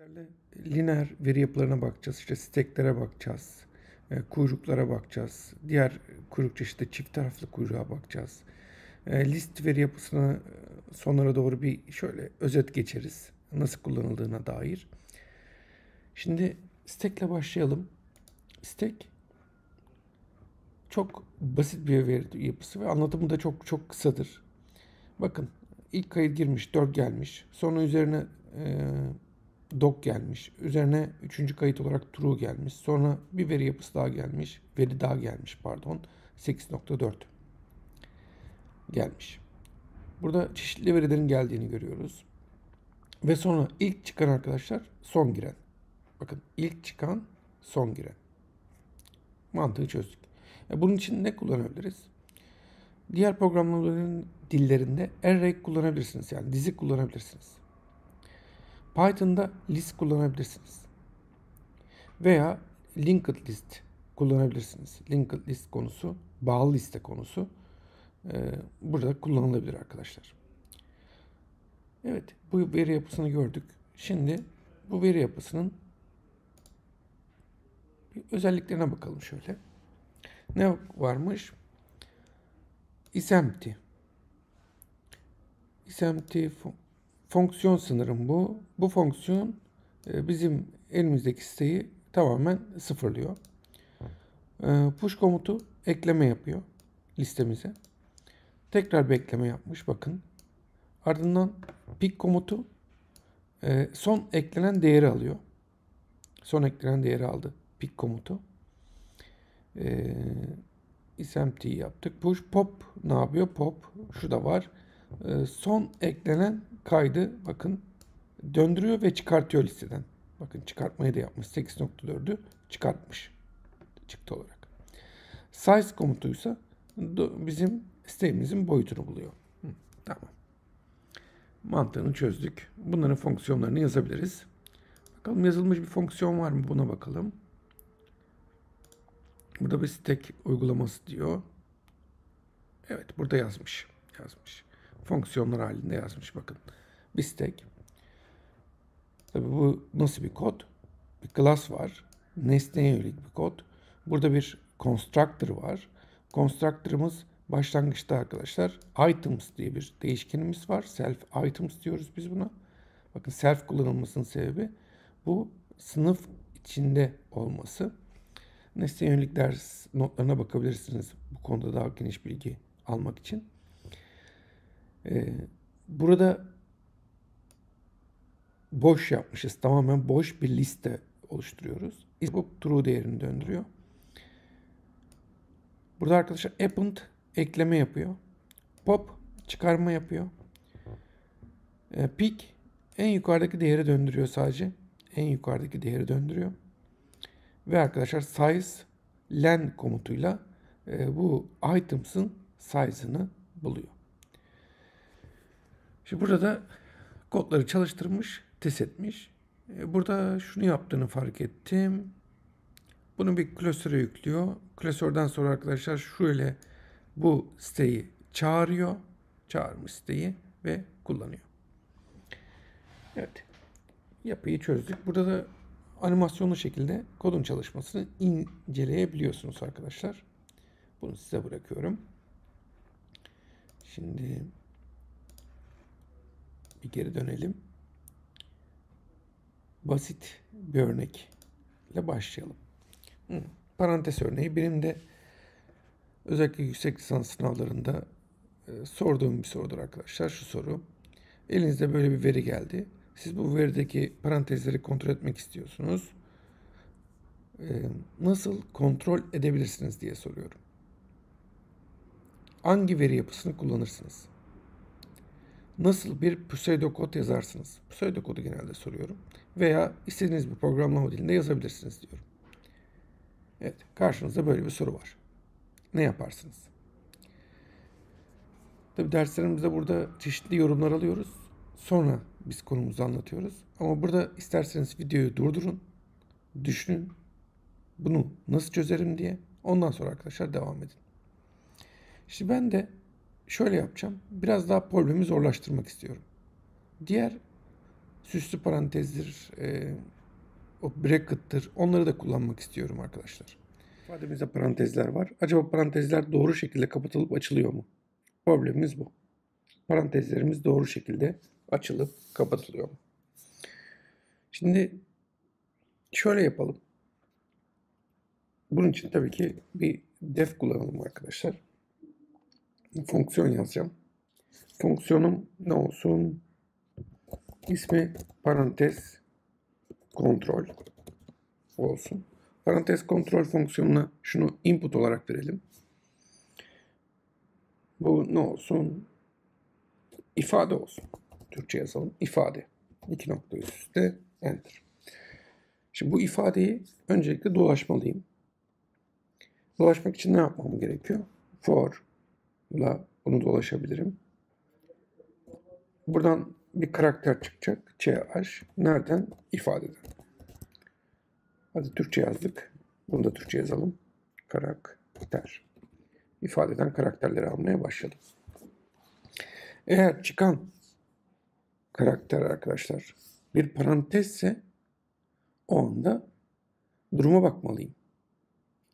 Sizlerle lineer veri yapılarına bakacağız. İşte stacklere bakacağız. e, Kuyruklara bakacağız. Diğer kuyruk çeşidi çift taraflı kuyruğa bakacağız. E, List veri yapısını e, sonlara doğru bir şöyle özet geçeriz. Nasıl kullanıldığına dair. Şimdi stack'le başlayalım. Stack çok basit bir veri yapısı ve anlatımı da çok çok kısadır. Bakın ilk kayıt girmiş 4 gelmiş. Sonra üzerine e, doc gelmiş. Üzerine üçüncü kayıt olarak true gelmiş. Sonra bir veri yapısı daha gelmiş. Veri daha gelmiş pardon. 8.4 gelmiş. Burada çeşitli verilerin geldiğini görüyoruz. Ve sonra ilk çıkan arkadaşlar son giren. Bakın ilk çıkan son giren. Mantığı çözdük. E bunun için ne kullanabiliriz? Diğer programlamaların dillerinde array kullanabilirsiniz. Yani dizi kullanabilirsiniz. Python'da list kullanabilirsiniz. Veya linked list kullanabilirsiniz. Linked list konusu, bağlı liste konusu e, burada kullanılabilir arkadaşlar. Evet, bu veri yapısını gördük. Şimdi bu veri yapısının bir özelliklerine bakalım şöyle. Ne varmış? isempty. Isempty fonksiyon sınırım bu. Bu fonksiyon e, bizim elimizdeki siteyi tamamen sıfırlıyor. E, push komutu ekleme yapıyor listemize. Tekrar bir ekleme yapmış bakın. Ardından pick komutu e, son eklenen değeri alıyor. Son eklenen değeri aldı pick komutu. İsempty yaptık. Push pop ne yapıyor? Pop şu da var. son eklenen kaydı bakın döndürüyor ve çıkartıyor listeden. Bakın çıkartmayı da yapmış. 8.4'ü çıkartmış çıktı olarak. Size komutuysa bizim sitemizin boyutunu buluyor. Tamam. Mantığını çözdük. Bunların fonksiyonlarını yazabiliriz. Bakalım yazılmış bir fonksiyon var mı? Buna bakalım. Burada bir stack uygulaması diyor. Evet burada yazmış. Yazmış fonksiyonlar halinde yazmış bakın. Bir stack. Tabi bu nasıl bir kod? Bir class var. Nesneye yönelik bir kod. Burada bir constructor var. Constructor'ımız başlangıçta arkadaşlar items diye bir değişkenimiz var. Self items diyoruz biz buna. Bakın self kullanılmasının sebebi bu sınıf içinde olması. Nesne yönelik ders notlarına bakabilirsiniz bu konuda daha geniş bilgi almak için. Ee, burada boş yapmışız. Tamamen boş bir liste oluşturuyoruz. Bu true değerini döndürüyor. Burada arkadaşlar append ekleme yapıyor. Pop çıkarma yapıyor. E, pick en yukarıdaki değeri döndürüyor sadece. En yukarıdaki değeri döndürüyor. Ve arkadaşlar size len komutuyla e, bu items'ın size'ını buluyor. Şimdi burada da kodları çalıştırmış, test etmiş. E, burada şunu yaptığını fark ettim. Bunu bir klasöre yüklüyor. Klasörden sonra arkadaşlar şöyle bu siteyi çağırıyor. Çağırmış siteyi ve kullanıyor. Evet. Yapıyı çözdük. Burada da animasyonlu şekilde kodun çalışmasını inceleyebiliyorsunuz arkadaşlar. Bunu size bırakıyorum. Şimdi bir geri dönelim. Basit bir örnekle başlayalım. Parantez örneği benim de özellikle yüksek lisans sınavlarında e, sorduğum bir sorudur arkadaşlar. Şu soru. Elinizde böyle bir veri geldi. Siz bu verideki parantezleri kontrol etmek istiyorsunuz. E, nasıl kontrol edebilirsiniz diye soruyorum. Hangi veri yapısını kullanırsınız? Nasıl bir pseudokod yazarsınız? Pseudokodu genelde soruyorum. Veya istediğiniz bir programlama dilinde yazabilirsiniz diyorum. Evet, karşınızda böyle bir soru var. Ne yaparsınız? Tabi derslerimizde burada çeşitli yorumlar alıyoruz. Sonra biz konumuzu anlatıyoruz. Ama burada isterseniz videoyu durdurun, düşünün, bunu nasıl çözerim diye. Ondan sonra arkadaşlar devam edin. İşte ben de şöyle yapacağım. Biraz daha problemi zorlaştırmak istiyorum. Diğer süslü parantezdir, e, o bracket'tır. Onları da kullanmak istiyorum arkadaşlar. İfademizde parantezler var. Acaba parantezler doğru şekilde kapatılıp açılıyor mu? Problemimiz bu. Parantezlerimiz doğru şekilde açılıp kapatılıyor mu? Şimdi şöyle yapalım. Bunun için tabii ki bir def kullanalım arkadaşlar. Fonksiyon yazacağım. Fonksiyonum ne olsun? İsmi parantez kontrol olsun. Parantez kontrol fonksiyonuna şunu input olarak verelim. Bu ne olsun? İfade olsun. Türkçe yazalım. İfade. İki nokta üstte enter. Şimdi bu ifadeyi öncelikle dolaşmalıyım. Dolaşmak için ne yapmam gerekiyor? For ile bunu dolaşabilirim. Buradan bir karakter çıkacak. CH. Nereden? İfadeden. Hadi Türkçe yazdık. Bunu da Türkçe yazalım. Karakter. İfadeden karakterleri almaya başladım. Eğer çıkan karakter arkadaşlar bir parantezse o anda duruma bakmalıyım.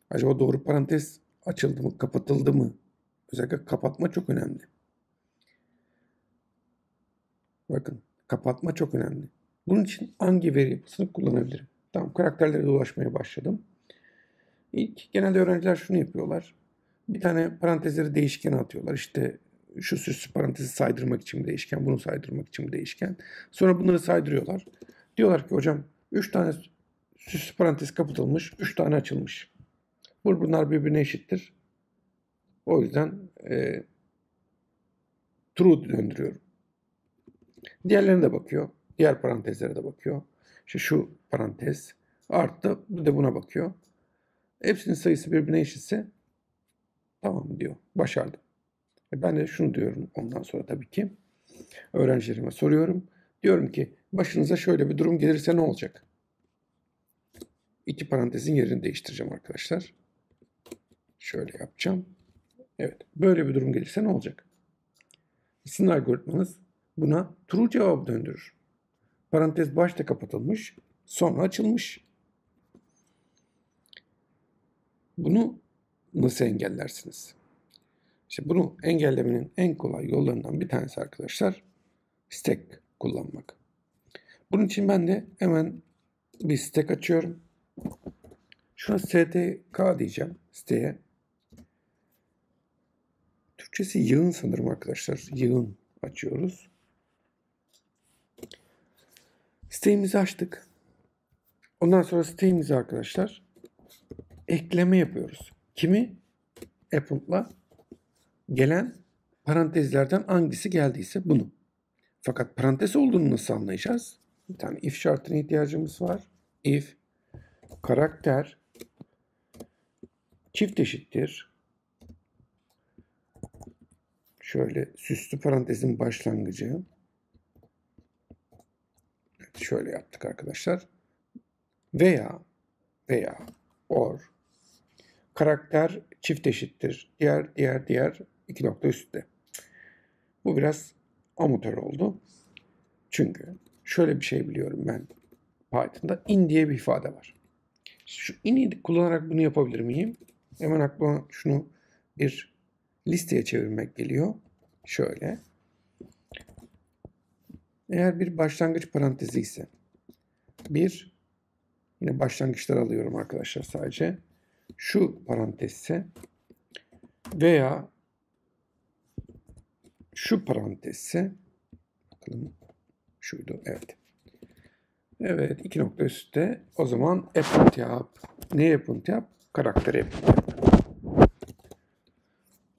Acaba doğru parantez açıldı mı, kapatıldı mı? Özellikle kapatma çok önemli. Bakın kapatma çok önemli. Bunun için hangi veri yapısını kullanabilirim? Tamam karakterlere dolaşmaya başladım. İlk genelde öğrenciler şunu yapıyorlar. Bir tane parantezleri değişken atıyorlar. İşte şu süslü parantezi saydırmak için bir değişken, bunu saydırmak için bir değişken. Sonra bunları saydırıyorlar. Diyorlar ki hocam 3 tane süslü parantez kapatılmış, 3 tane açılmış. Bunlar birbirine eşittir. O yüzden e, true döndürüyorum. Diğerlerine de bakıyor. Diğer parantezlere de bakıyor. İşte şu parantez arttı. Bu da buna bakıyor. Hepsinin sayısı birbirine eşitse tamam diyor. Başardım. E ben de şunu diyorum ondan sonra tabii ki. Öğrencilerime soruyorum. Diyorum ki başınıza şöyle bir durum gelirse ne olacak? İki parantezin yerini değiştireceğim arkadaşlar. Şöyle yapacağım. Evet. Böyle bir durum gelirse ne olacak? Sizin algoritmanız buna true cevabı döndürür. Parantez başta kapatılmış, sonra açılmış. Bunu nasıl engellersiniz? İşte bunu engellemenin en kolay yollarından bir tanesi arkadaşlar stack kullanmak. Bunun için ben de hemen bir stack açıyorum. Şuna stk diyeceğim siteye. Türkçesi yığın sanırım arkadaşlar. Yığın açıyoruz. Sitemizi açtık. Ondan sonra sitemizi arkadaşlar ekleme yapıyoruz. Kimi? Apple'la gelen parantezlerden hangisi geldiyse bunu. Fakat parantez olduğunu nasıl anlayacağız? Bir tane if şartına ihtiyacımız var. If karakter çift eşittir. Şöyle süslü parantezin başlangıcı. Evet, şöyle yaptık arkadaşlar. Veya veya or karakter çift eşittir. Diğer diğer diğer iki nokta üstte. Bu biraz amatör oldu. Çünkü şöyle bir şey biliyorum ben Python'da in diye bir ifade var. Şu in'i kullanarak bunu yapabilir miyim? Hemen aklıma şunu bir listeye çevirmek geliyor. Şöyle. Eğer bir başlangıç parantezi ise bir yine başlangıçlar alıyorum arkadaşlar sadece. Şu parantezse veya şu parantezse bakalım şuydu evet. Evet iki nokta üstte o zaman append yap. Ne append yap? Karakteri yap.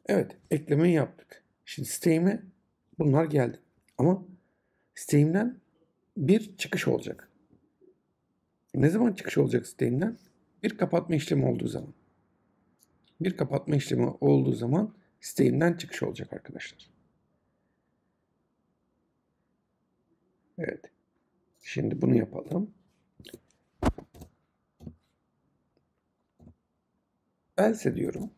Evet eklemeyi yaptık. Şimdi siteğime bunlar geldi. Ama siteğimden bir çıkış olacak. Ne zaman çıkış olacak siteğimden? Bir kapatma işlemi olduğu zaman. Bir kapatma işlemi olduğu zaman siteğimden çıkış olacak arkadaşlar. Evet. Şimdi bunu yapalım. Else diyorum.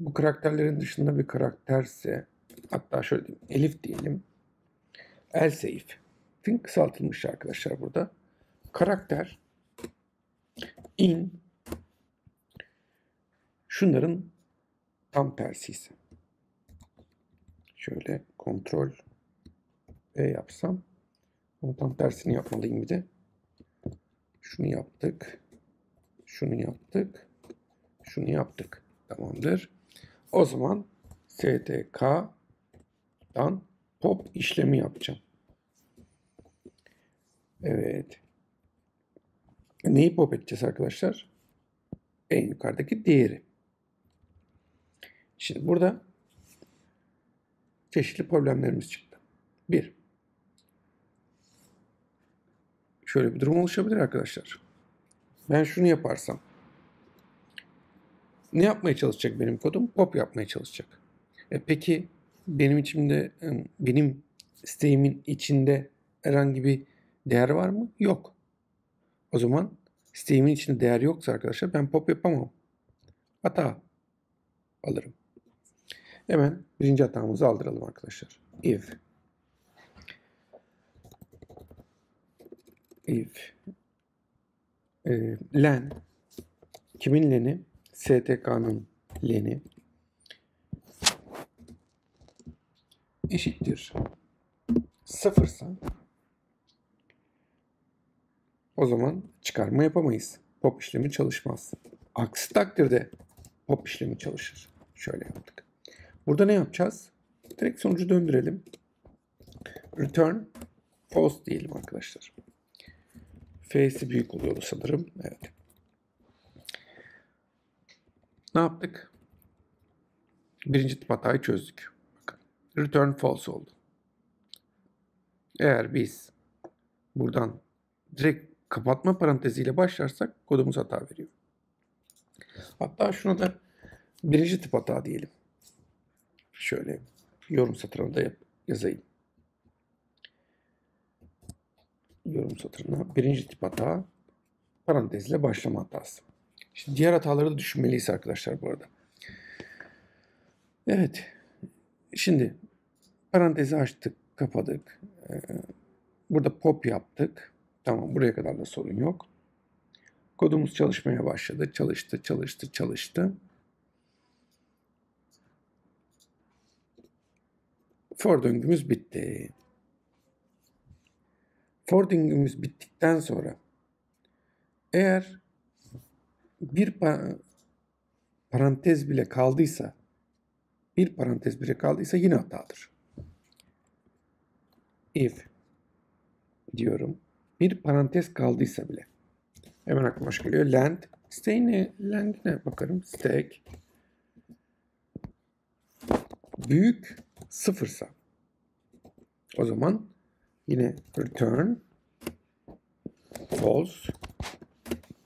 Bu karakterlerin dışında bir karakterse hatta şöyle diyeyim. Elif diyelim. Else if. fin kısaltılmış arkadaşlar burada. Karakter in şunların tam tersi ise. Şöyle kontrol E yapsam. Ama tam tersini yapmalıyım bir de. Şunu yaptık. Şunu yaptık. Şunu yaptık. Tamamdır. O zaman STK'dan pop işlemi yapacağım. Evet. Neyi pop edeceğiz arkadaşlar? En yukarıdaki değeri. Şimdi burada çeşitli problemlerimiz çıktı. Bir, şöyle bir durum oluşabilir arkadaşlar. Ben şunu yaparsam ne yapmaya çalışacak benim kodum? Pop yapmaya çalışacak. E peki benim içimde benim siteğimin içinde herhangi bir değer var mı? Yok. O zaman siteğimin içinde değer yoksa arkadaşlar ben pop yapamam. Hata alırım. Hemen birinci hatamızı aldıralım arkadaşlar. If if e, len kimin leni? STK'nın leni eşittir sıfırsa o zaman çıkarma yapamayız. Pop işlemi çalışmaz. Aksi takdirde pop işlemi çalışır. Şöyle yaptık. Burada ne yapacağız? Direkt sonucu döndürelim. Return false diyelim arkadaşlar. F'si büyük oluyordu sanırım. Evet. Ne yaptık? Birinci tip hatayı çözdük. Return false oldu. Eğer biz buradan direkt kapatma paranteziyle başlarsak kodumuz hata veriyor. Hatta şuna da birinci tip hata diyelim. Şöyle yorum satırına da yazayım. Yorum satırına birinci tip hata parantezle başlama hatası. Şimdi diğer hataları da düşünmeliyiz arkadaşlar bu arada. Evet. Şimdi parantezi açtık, kapadık. Ee, burada pop yaptık. Tamam buraya kadar da sorun yok. Kodumuz çalışmaya başladı. Çalıştı, çalıştı, çalıştı. For döngümüz bitti. For döngümüz bittikten sonra eğer bir parantez bile kaldıysa bir parantez bile kaldıysa yine hatadır. If diyorum. Bir parantez kaldıysa bile. Hemen aklıma geliyor. Land. Stay'ine, land'ine bakarım. Stack. Büyük sıfırsa o zaman yine return false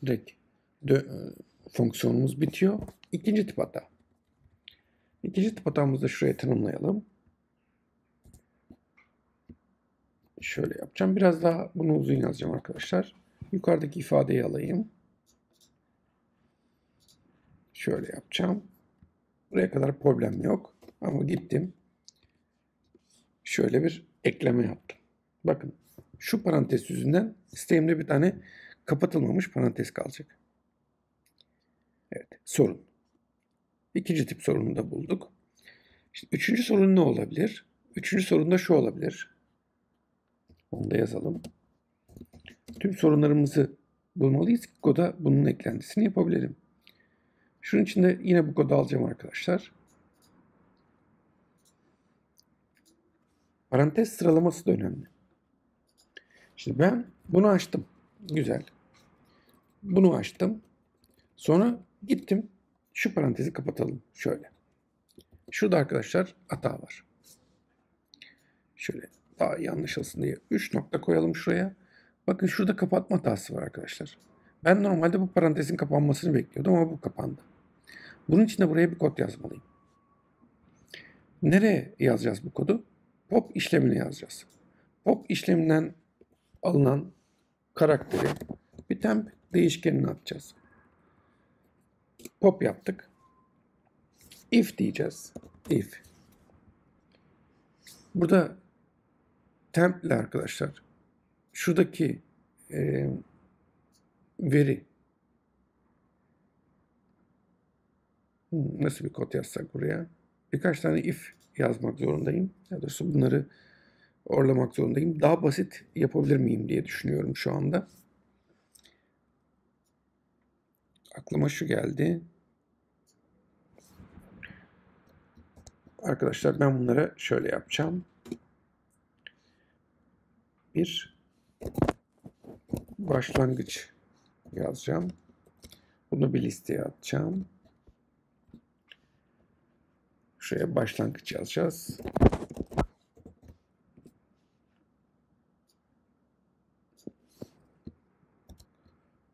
direkt de, fonksiyonumuz bitiyor. İkinci tip hata. İkinci tip hatamızı şuraya tanımlayalım. Şöyle yapacağım. Biraz daha bunu uzun yazacağım arkadaşlar. Yukarıdaki ifadeyi alayım. Şöyle yapacağım. Buraya kadar problem yok. Ama gittim. Şöyle bir ekleme yaptım. Bakın şu parantez yüzünden sistemde bir tane kapatılmamış parantez kalacak. Evet sorun. İkinci tip sorunu da bulduk. Şimdi üçüncü sorun ne olabilir? Üçüncü sorun da şu olabilir. Onu da yazalım. Tüm sorunlarımızı bulmalıyız ki koda bunun eklentisini yapabilelim. Şunun için de yine bu kodu alacağım arkadaşlar. Parantez sıralaması da önemli. Şimdi ben bunu açtım. Güzel. Bunu açtım. Sonra gittim. Şu parantezi kapatalım. Şöyle. Şurada arkadaşlar hata var. Şöyle daha iyi anlaşılsın diye 3 nokta koyalım şuraya. Bakın şurada kapatma hatası var arkadaşlar. Ben normalde bu parantezin kapanmasını bekliyordum ama bu kapandı. Bunun için de buraya bir kod yazmalıyım. Nereye yazacağız bu kodu? Pop işlemini yazacağız. Pop işleminden alınan karakteri bir temp değişkenine atacağız. Pop yaptık. If diyeceğiz. If. Burada temp ile arkadaşlar şuradaki e, veri nasıl bir kod yazsak buraya? Birkaç tane if yazmak zorundayım. Ya doğrusu bunları orlamak zorundayım. Daha basit yapabilir miyim diye düşünüyorum şu anda. Aklıma şu geldi. Arkadaşlar ben bunlara şöyle yapacağım. Bir başlangıç yazacağım. Bunu bir listeye atacağım. Şuraya başlangıç yazacağız.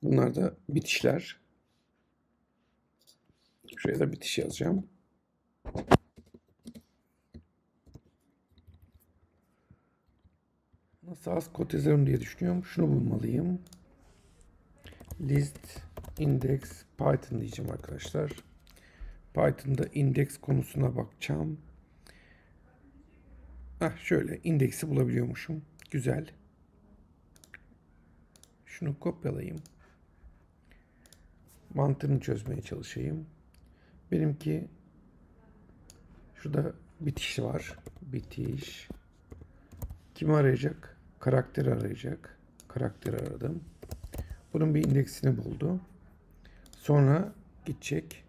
Bunlar da bitişler. Şuraya da bitiş yazacağım. Nasıl az kod yazarım diye düşünüyorum. Şunu bulmalıyım. List index Python diyeceğim arkadaşlar. Python'da index konusuna bakacağım. Ah şöyle indeksi bulabiliyormuşum. Güzel. Şunu kopyalayayım. Mantığını çözmeye çalışayım. Benimki şurada bitiş var. Bitiş. Kimi arayacak? Karakteri arayacak. Karakteri aradım. Bunun bir indeksini buldu. Sonra gidecek.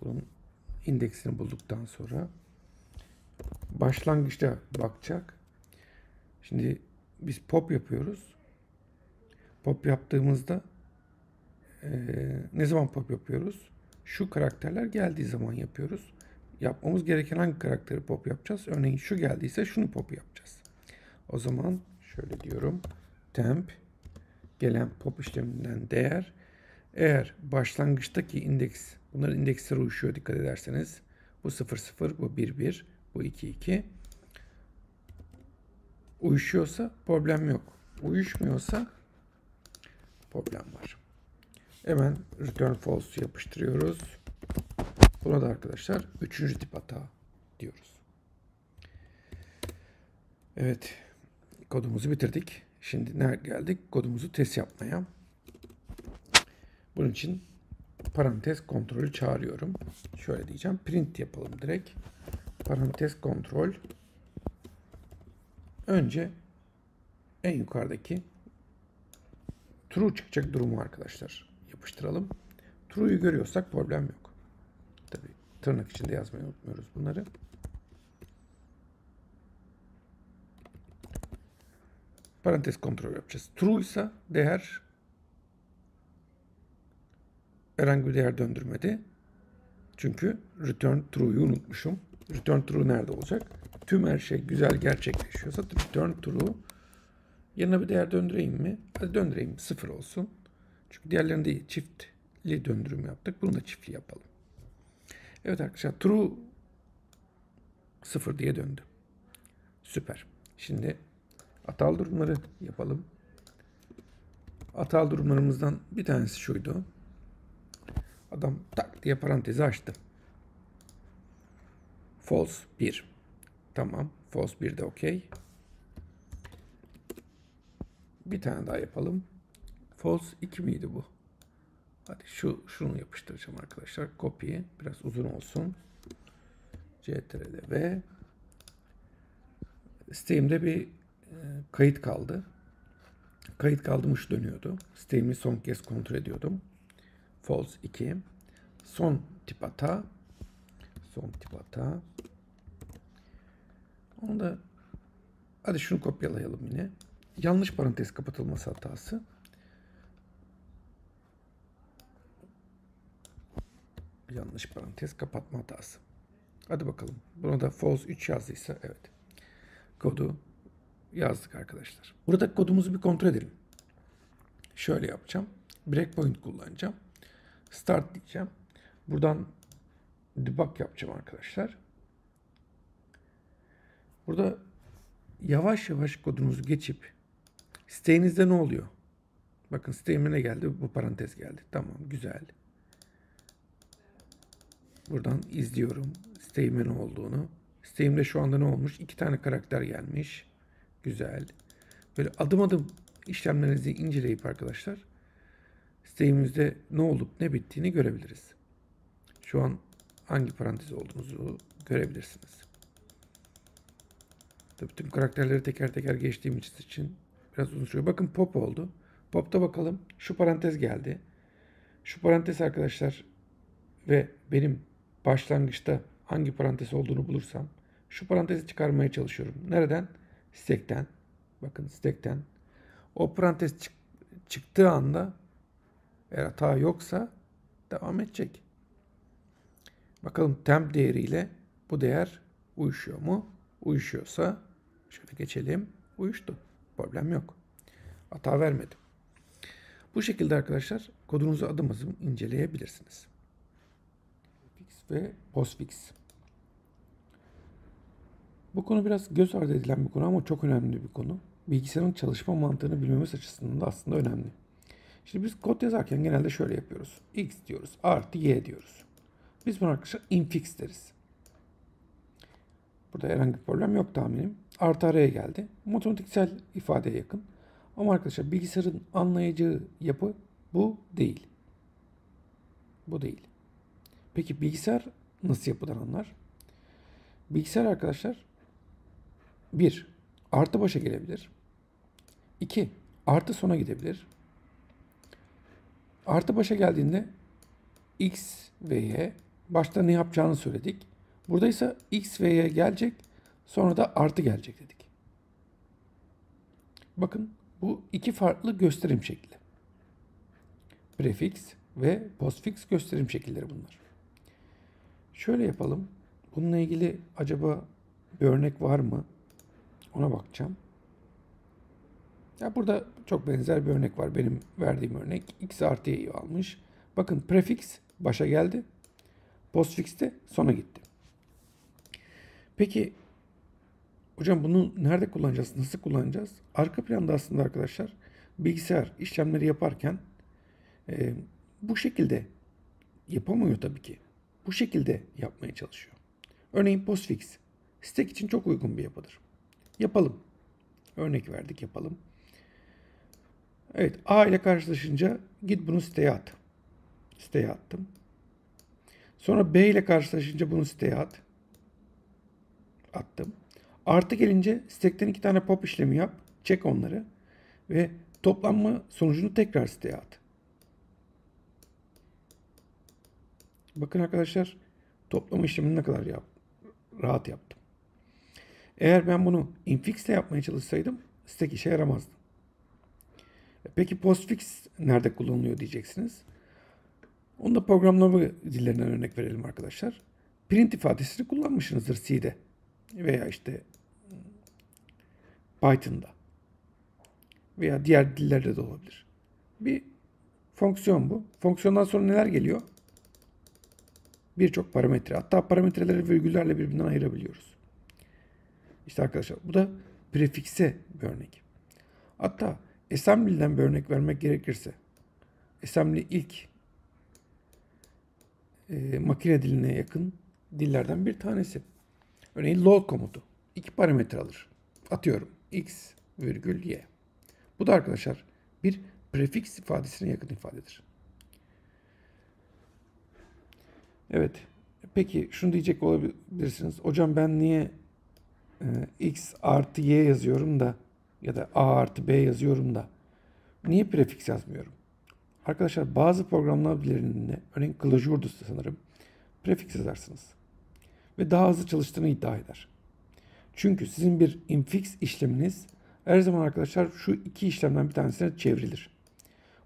Bunun indeksini bulduktan sonra başlangıçta bakacak. Şimdi biz pop yapıyoruz. Pop yaptığımızda e, ne zaman pop yapıyoruz? Şu karakterler geldiği zaman yapıyoruz. Yapmamız gereken hangi karakteri pop yapacağız? Örneğin şu geldiyse şunu pop yapacağız. O zaman şöyle diyorum. Temp gelen pop işleminden değer eğer başlangıçtaki indeks bunların indeksleri uyuşuyor dikkat ederseniz bu 0 0 bu 1 1 bu 2 2 uyuşuyorsa problem yok. Uyuşmuyorsa problem var. Hemen return false yapıştırıyoruz. Buna da arkadaşlar üçüncü tip hata diyoruz. Evet. Kodumuzu bitirdik. Şimdi ne geldik? Kodumuzu test yapmaya. Bunun için parantez kontrolü çağırıyorum. Şöyle diyeceğim. Print yapalım direkt. Parantez kontrol. Önce en yukarıdaki true çıkacak durumu arkadaşlar yapıştıralım. True'yu görüyorsak problem yok. Tırnak içinde yazmayı unutmuyoruz bunları. Parantez kontrol yapacağız. True ise değer herhangi bir değer döndürmedi. Çünkü return true'yu unutmuşum. Return true nerede olacak? Tüm her şey güzel gerçekleşiyorsa return true yanına bir değer döndüreyim mi? Hadi döndüreyim. Sıfır olsun. Çünkü diğerlerinde çiftli döndürüm yaptık. Bunu da çiftli yapalım. Evet arkadaşlar true sıfır diye döndü. Süper. Şimdi hatalı durumları yapalım. Hatalı durumlarımızdan bir tanesi şuydu. Adam tak diye parantezi açtı. False 1. Tamam. False 1 de okey. Bir tane daha yapalım. False 2 miydi bu? Hadi şu şunu yapıştıracağım arkadaşlar. Copy biraz uzun olsun. CTRL ve Steam'de bir e, kayıt kaldı. Kayıt kaldımış dönüyordu. Steam'i son kez kontrol ediyordum. False 2. Son tip hata. Son tip hata. Onu da hadi şunu kopyalayalım yine. Yanlış parantez kapatılması hatası. Yanlış parantez kapatma hatası. Hadi bakalım. Buna da false 3 yazdıysa evet. Kodu yazdık arkadaşlar. Burada kodumuzu bir kontrol edelim. Şöyle yapacağım. Breakpoint kullanacağım. Start diyeceğim. Buradan debug yapacağım arkadaşlar. Burada yavaş yavaş kodunuzu geçip sitenizde ne oluyor? Bakın siteme ne geldi? Bu parantez geldi. Tamam güzel. Buradan izliyorum siteyimin ne olduğunu. Siteğimde şu anda ne olmuş? İki tane karakter gelmiş. Güzel. Böyle adım adım işlemlerinizi inceleyip arkadaşlar siteyimizde ne olup ne bittiğini görebiliriz. Şu an hangi parantez olduğunuzu görebilirsiniz. Tabii tüm karakterleri teker teker geçtiğim için biraz uzun sürüyor. Bakın pop oldu. Pop'ta bakalım şu parantez geldi. Şu parantez arkadaşlar ve benim başlangıçta hangi parantez olduğunu bulursam şu parantezi çıkarmaya çalışıyorum. Nereden? Stack'ten. Bakın stack'ten. O parantez çık çıktığı anda eğer hata yoksa devam edecek. Bakalım temp değeriyle bu değer uyuşuyor mu? Uyuşuyorsa şöyle geçelim. Uyuştu. Problem yok. Hata vermedi. Bu şekilde arkadaşlar kodunuzu adım adım inceleyebilirsiniz. Ve postfix. Bu konu biraz göz ardı edilen bir konu ama çok önemli bir konu. Bilgisayarın çalışma mantığını bilmemiz açısından da aslında önemli. Şimdi biz kod yazarken genelde şöyle yapıyoruz. X diyoruz, artı Y diyoruz. Biz bunu arkadaşlar infix deriz. Burada herhangi bir problem yok tahminim. Artı araya geldi. Matematiksel ifadeye yakın. Ama arkadaşlar bilgisayarın anlayacağı yapı bu değil. Bu değil. Peki bilgisayar nasıl yapıdan anlar? Bilgisayar arkadaşlar bir Artı başa gelebilir. 2. Artı sona gidebilir. Artı başa geldiğinde x ve y başta ne yapacağını söyledik. Burada ise x ve y gelecek. Sonra da artı gelecek dedik. Bakın bu iki farklı gösterim şekli. Prefix ve postfix gösterim şekilleri bunlar. Şöyle yapalım. Bununla ilgili acaba bir örnek var mı? Ona bakacağım. Ya burada çok benzer bir örnek var. Benim verdiğim örnek x artı y'yi almış. Bakın prefix başa geldi. Postfix de sona gitti. Peki hocam bunu nerede kullanacağız? Nasıl kullanacağız? Arka planda aslında arkadaşlar bilgisayar işlemleri yaparken e, bu şekilde yapamıyor tabii ki. Bu şekilde yapmaya çalışıyor. Örneğin postfix stack için çok uygun bir yapıdır. Yapalım. Örnek verdik yapalım. Evet A ile karşılaşınca git bunu siteye at. Siteye attım. Sonra B ile karşılaşınca bunu siteye at. Attım. Artı gelince stack'ten iki tane pop işlemi yap. Çek onları. Ve toplanma sonucunu tekrar siteye at. Bakın arkadaşlar toplama işlemini ne kadar yap, rahat yaptım. Eğer ben bunu infix ile yapmaya çalışsaydım stack işe yaramazdı. Peki postfix nerede kullanılıyor diyeceksiniz. Onu da programlama dillerinden örnek verelim arkadaşlar. Print ifadesini kullanmışsınızdır C'de veya işte Python'da veya diğer dillerde de olabilir. Bir fonksiyon bu. Fonksiyondan sonra neler geliyor? Birçok parametre. Hatta parametreleri virgüllerle birbirinden ayırabiliyoruz. İşte arkadaşlar bu da prefikse bir örnek. Hatta assembly'den bir örnek vermek gerekirse assembly ilk e, makine diline yakın dillerden bir tanesi. Örneğin load komutu. iki parametre alır. Atıyorum x virgül y. Bu da arkadaşlar bir prefix ifadesine yakın ifadedir. Evet. Peki şunu diyecek olabilirsiniz. Hocam ben niye e, x artı y yazıyorum da ya da a artı b yazıyorum da niye prefix yazmıyorum? Arkadaşlar bazı programlar örneğin Clojure'da sanırım prefix yazarsınız. Ve daha hızlı çalıştığını iddia eder. Çünkü sizin bir infix işleminiz her zaman arkadaşlar şu iki işlemden bir tanesine çevrilir.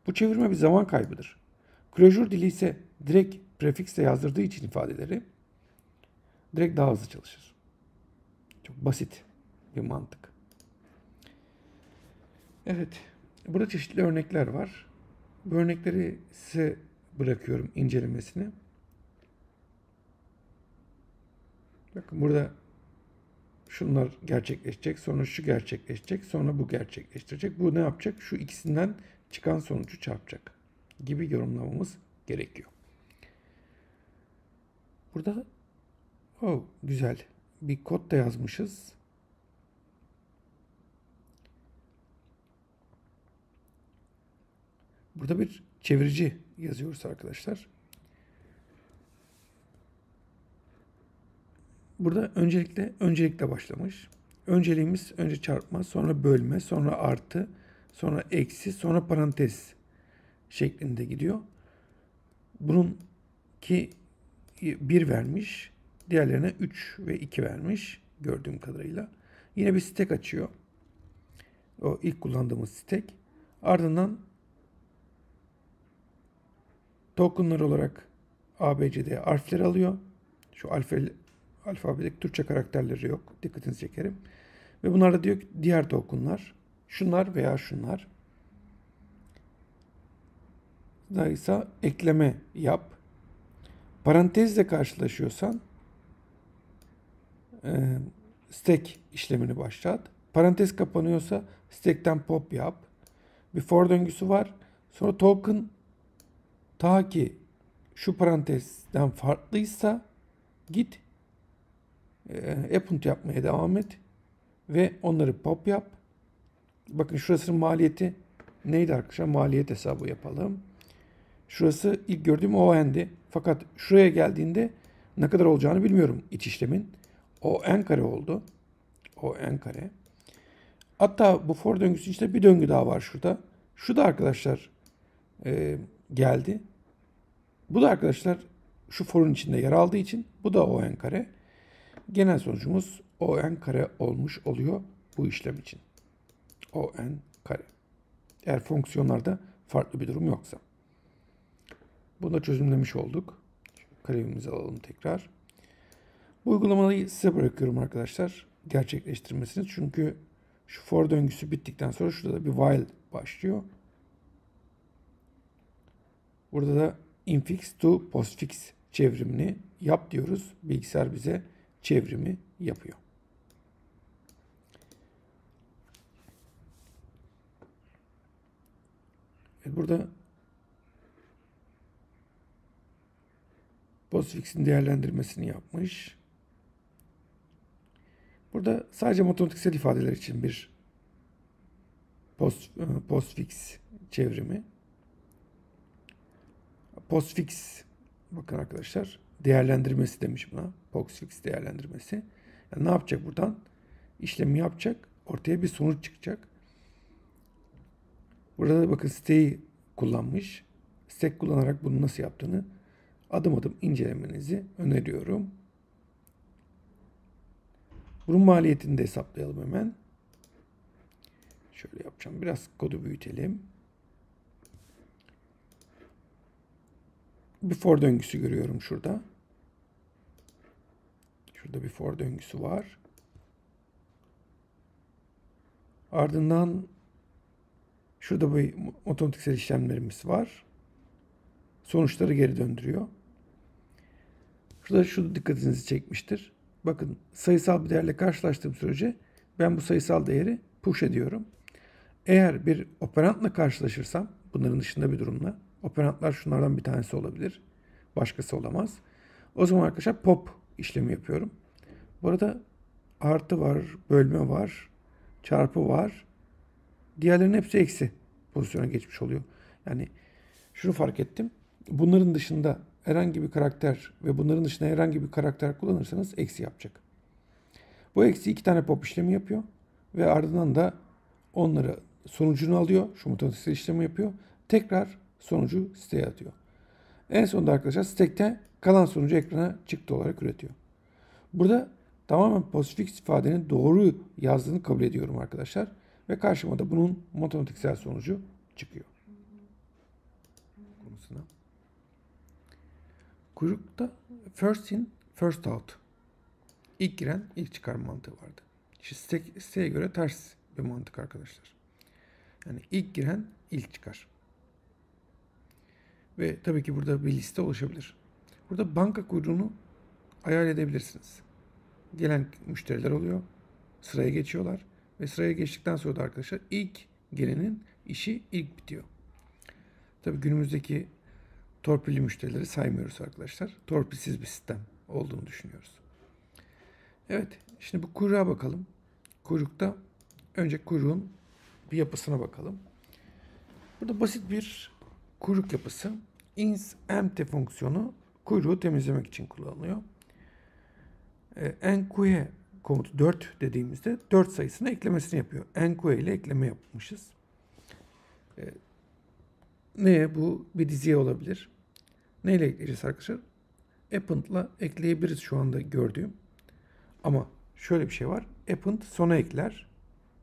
Bu çevirme bir zaman kaybıdır. Clojure dili ise direkt prefixle yazdırdığı için ifadeleri direkt daha hızlı çalışır. Çok basit bir mantık. Evet. Burada çeşitli örnekler var. Bu örnekleri size bırakıyorum incelemesini. Bakın burada şunlar gerçekleşecek, sonra şu gerçekleşecek, sonra bu gerçekleştirecek. Bu ne yapacak? Şu ikisinden çıkan sonucu çarpacak gibi yorumlamamız gerekiyor. Burada oh, güzel bir kod da yazmışız. Burada bir çevirici yazıyoruz arkadaşlar. Burada öncelikle öncelikle başlamış. Önceliğimiz önce çarpma, sonra bölme, sonra artı, sonra eksi, sonra parantez şeklinde gidiyor. Bunun ki 1 vermiş, diğerlerine 3 ve 2 vermiş gördüğüm kadarıyla. Yine bir stack açıyor. O ilk kullandığımız stack. Ardından tokenlar olarak ABCD harfleri alıyor. Şu alfabe, alfabedeki Türkçe karakterleri yok. Dikkatinizi çekerim. Ve bunlar da diyor ki diğer tokenlar. Şunlar veya şunlar. Dolayısıyla ekleme yap. Parantezle karşılaşıyorsan e, stack işlemini başlat. Parantez kapanıyorsa stack'ten pop yap. Bir for döngüsü var. Sonra token ta ki şu parantezden farklıysa git e, append yapmaya devam et ve onları pop yap. Bakın şurasının maliyeti neydi arkadaşlar? Maliyet hesabı yapalım. Şurası ilk gördüğüm ON'di. Fakat şuraya geldiğinde ne kadar olacağını bilmiyorum iç işlemin. O n kare oldu. O n kare. Hatta bu for döngüsü içinde bir döngü daha var şurada. Şu da arkadaşlar e, geldi. Bu da arkadaşlar şu forun içinde yer aldığı için bu da o n kare. Genel sonucumuz o n kare olmuş oluyor bu işlem için. O n kare. Eğer fonksiyonlarda farklı bir durum yoksa. Bunu da çözümlemiş olduk. Kalemimizi alalım tekrar. Bu uygulamayı size bırakıyorum arkadaşlar. Gerçekleştirmesiniz. Çünkü şu for döngüsü bittikten sonra şurada da bir while başlıyor. Burada da infix to postfix çevrimini yap diyoruz. Bilgisayar bize çevrimi yapıyor. Evet, burada postfix'in değerlendirmesini yapmış. Burada sadece matematiksel ifadeler için bir post, e, postfix çevrimi. Postfix bakın arkadaşlar değerlendirmesi demiş buna. Postfix değerlendirmesi. Yani ne yapacak buradan? İşlemi yapacak. Ortaya bir sonuç çıkacak. Burada da bakın siteyi kullanmış. Stack kullanarak bunu nasıl yaptığını adım adım incelemenizi öneriyorum. Bunun maliyetini de hesaplayalım hemen. Şöyle yapacağım. Biraz kodu büyütelim. Bir for döngüsü görüyorum şurada. Şurada bir for döngüsü var. Ardından şurada bir otomatiksel işlemlerimiz var. Sonuçları geri döndürüyor. Şurada şu dikkatinizi çekmiştir. Bakın sayısal bir değerle karşılaştığım sürece ben bu sayısal değeri push ediyorum. Eğer bir operantla karşılaşırsam bunların dışında bir durumla operantlar şunlardan bir tanesi olabilir. Başkası olamaz. O zaman arkadaşlar pop işlemi yapıyorum. Burada artı var, bölme var, çarpı var. Diğerlerinin hepsi eksi pozisyona geçmiş oluyor. Yani şunu fark ettim. Bunların dışında herhangi bir karakter ve bunların dışında herhangi bir karakter kullanırsanız eksi yapacak. Bu eksi iki tane pop işlemi yapıyor ve ardından da onları sonucunu alıyor. Şu matematiksel işlemi yapıyor. Tekrar sonucu siteye atıyor. En sonunda arkadaşlar stack'te kalan sonucu ekrana çıktı olarak üretiyor. Burada tamamen postfix ifadenin doğru yazdığını kabul ediyorum arkadaşlar. Ve karşıma da bunun matematiksel sonucu çıkıyor. Konusuna. Kuyrukta first in, first out. İlk giren, ilk çıkar mantığı vardı. İşte site, siteye göre ters bir mantık arkadaşlar. Yani ilk giren, ilk çıkar. Ve tabii ki burada bir liste oluşabilir. Burada banka kuyruğunu ayar edebilirsiniz. Gelen müşteriler oluyor. Sıraya geçiyorlar. Ve sıraya geçtikten sonra da arkadaşlar ilk gelenin işi ilk bitiyor. Tabii günümüzdeki torpilli müşterileri saymıyoruz arkadaşlar. Torpilsiz bir sistem olduğunu düşünüyoruz. Evet. Şimdi bu kuyruğa bakalım. Kuyrukta önce kuyruğun bir yapısına bakalım. Burada basit bir kuyruk yapısı. ins empty fonksiyonu kuyruğu temizlemek için kullanılıyor. E, enqueue komutu 4 dediğimizde 4 sayısını eklemesini yapıyor. Enqueue ile ekleme yapmışız. E, neye bu? Bir diziye olabilir. Neyle ekleyeceğiz arkadaşlar? Append'la ekleyebiliriz şu anda gördüğüm. Ama şöyle bir şey var. Append sona ekler.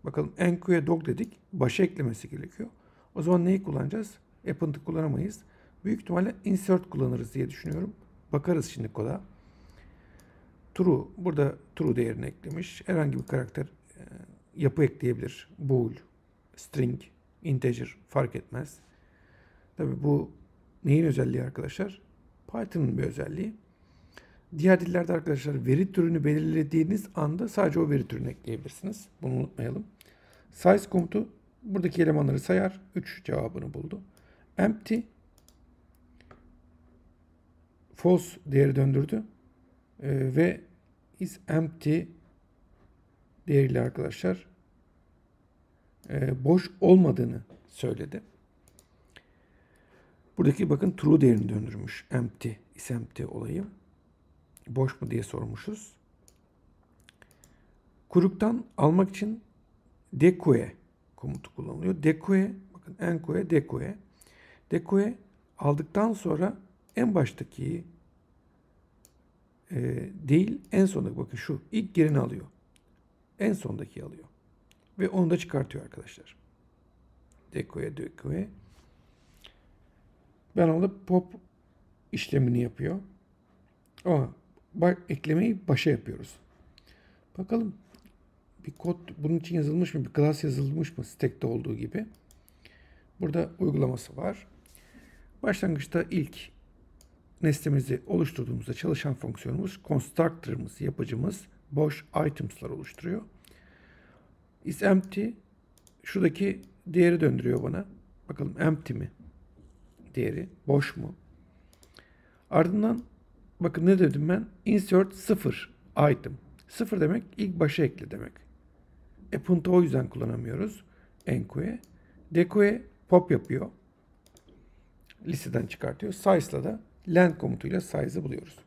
Bakalım enqueue dog dedik. Başa eklemesi gerekiyor. O zaman neyi kullanacağız? Append'ı kullanamayız. Büyük ihtimalle insert kullanırız diye düşünüyorum. Bakarız şimdi koda. True. Burada true değerini eklemiş. Herhangi bir karakter e, yapı ekleyebilir. Bool, string, integer fark etmez. Tabi bu neyin özelliği arkadaşlar? Python'ın bir özelliği. Diğer dillerde arkadaşlar veri türünü belirlediğiniz anda sadece o veri türünü ekleyebilirsiniz. Bunu unutmayalım. Size komutu buradaki elemanları sayar. 3 cevabını buldu. Empty false değeri döndürdü. Ee, ve is empty değeriyle arkadaşlar e, boş olmadığını söyledi. Buradaki bakın true değerini döndürmüş. Empty, is empty olayı. Boş mu diye sormuşuz. Kuruktan almak için deque komutu kullanılıyor. Deque, bakın enqueue, deque. Deque aldıktan sonra en baştaki e, değil en sondaki bakın şu ilk girini alıyor. En sondaki alıyor. Ve onu da çıkartıyor arkadaşlar. Deco'ya deco'ya. Ben orada pop işlemini yapıyor. Ama bak eklemeyi başa yapıyoruz. Bakalım bir kod bunun için yazılmış mı? Bir class yazılmış mı? Stack'te olduğu gibi. Burada uygulaması var. Başlangıçta ilk nesnemizi oluşturduğumuzda çalışan fonksiyonumuz constructor'ımız, yapıcımız boş items'lar oluşturuyor. Is empty şuradaki değeri döndürüyor bana. Bakalım empty mi? Değeri boş mu? Ardından bakın ne dedim ben? Insert 0 item. 0 demek ilk başa ekle demek. Append'ı o yüzden kullanamıyoruz. Enqueue. Dequeue pop yapıyor. Listeden çıkartıyor. Size'la da len komutuyla size'ı buluyoruz.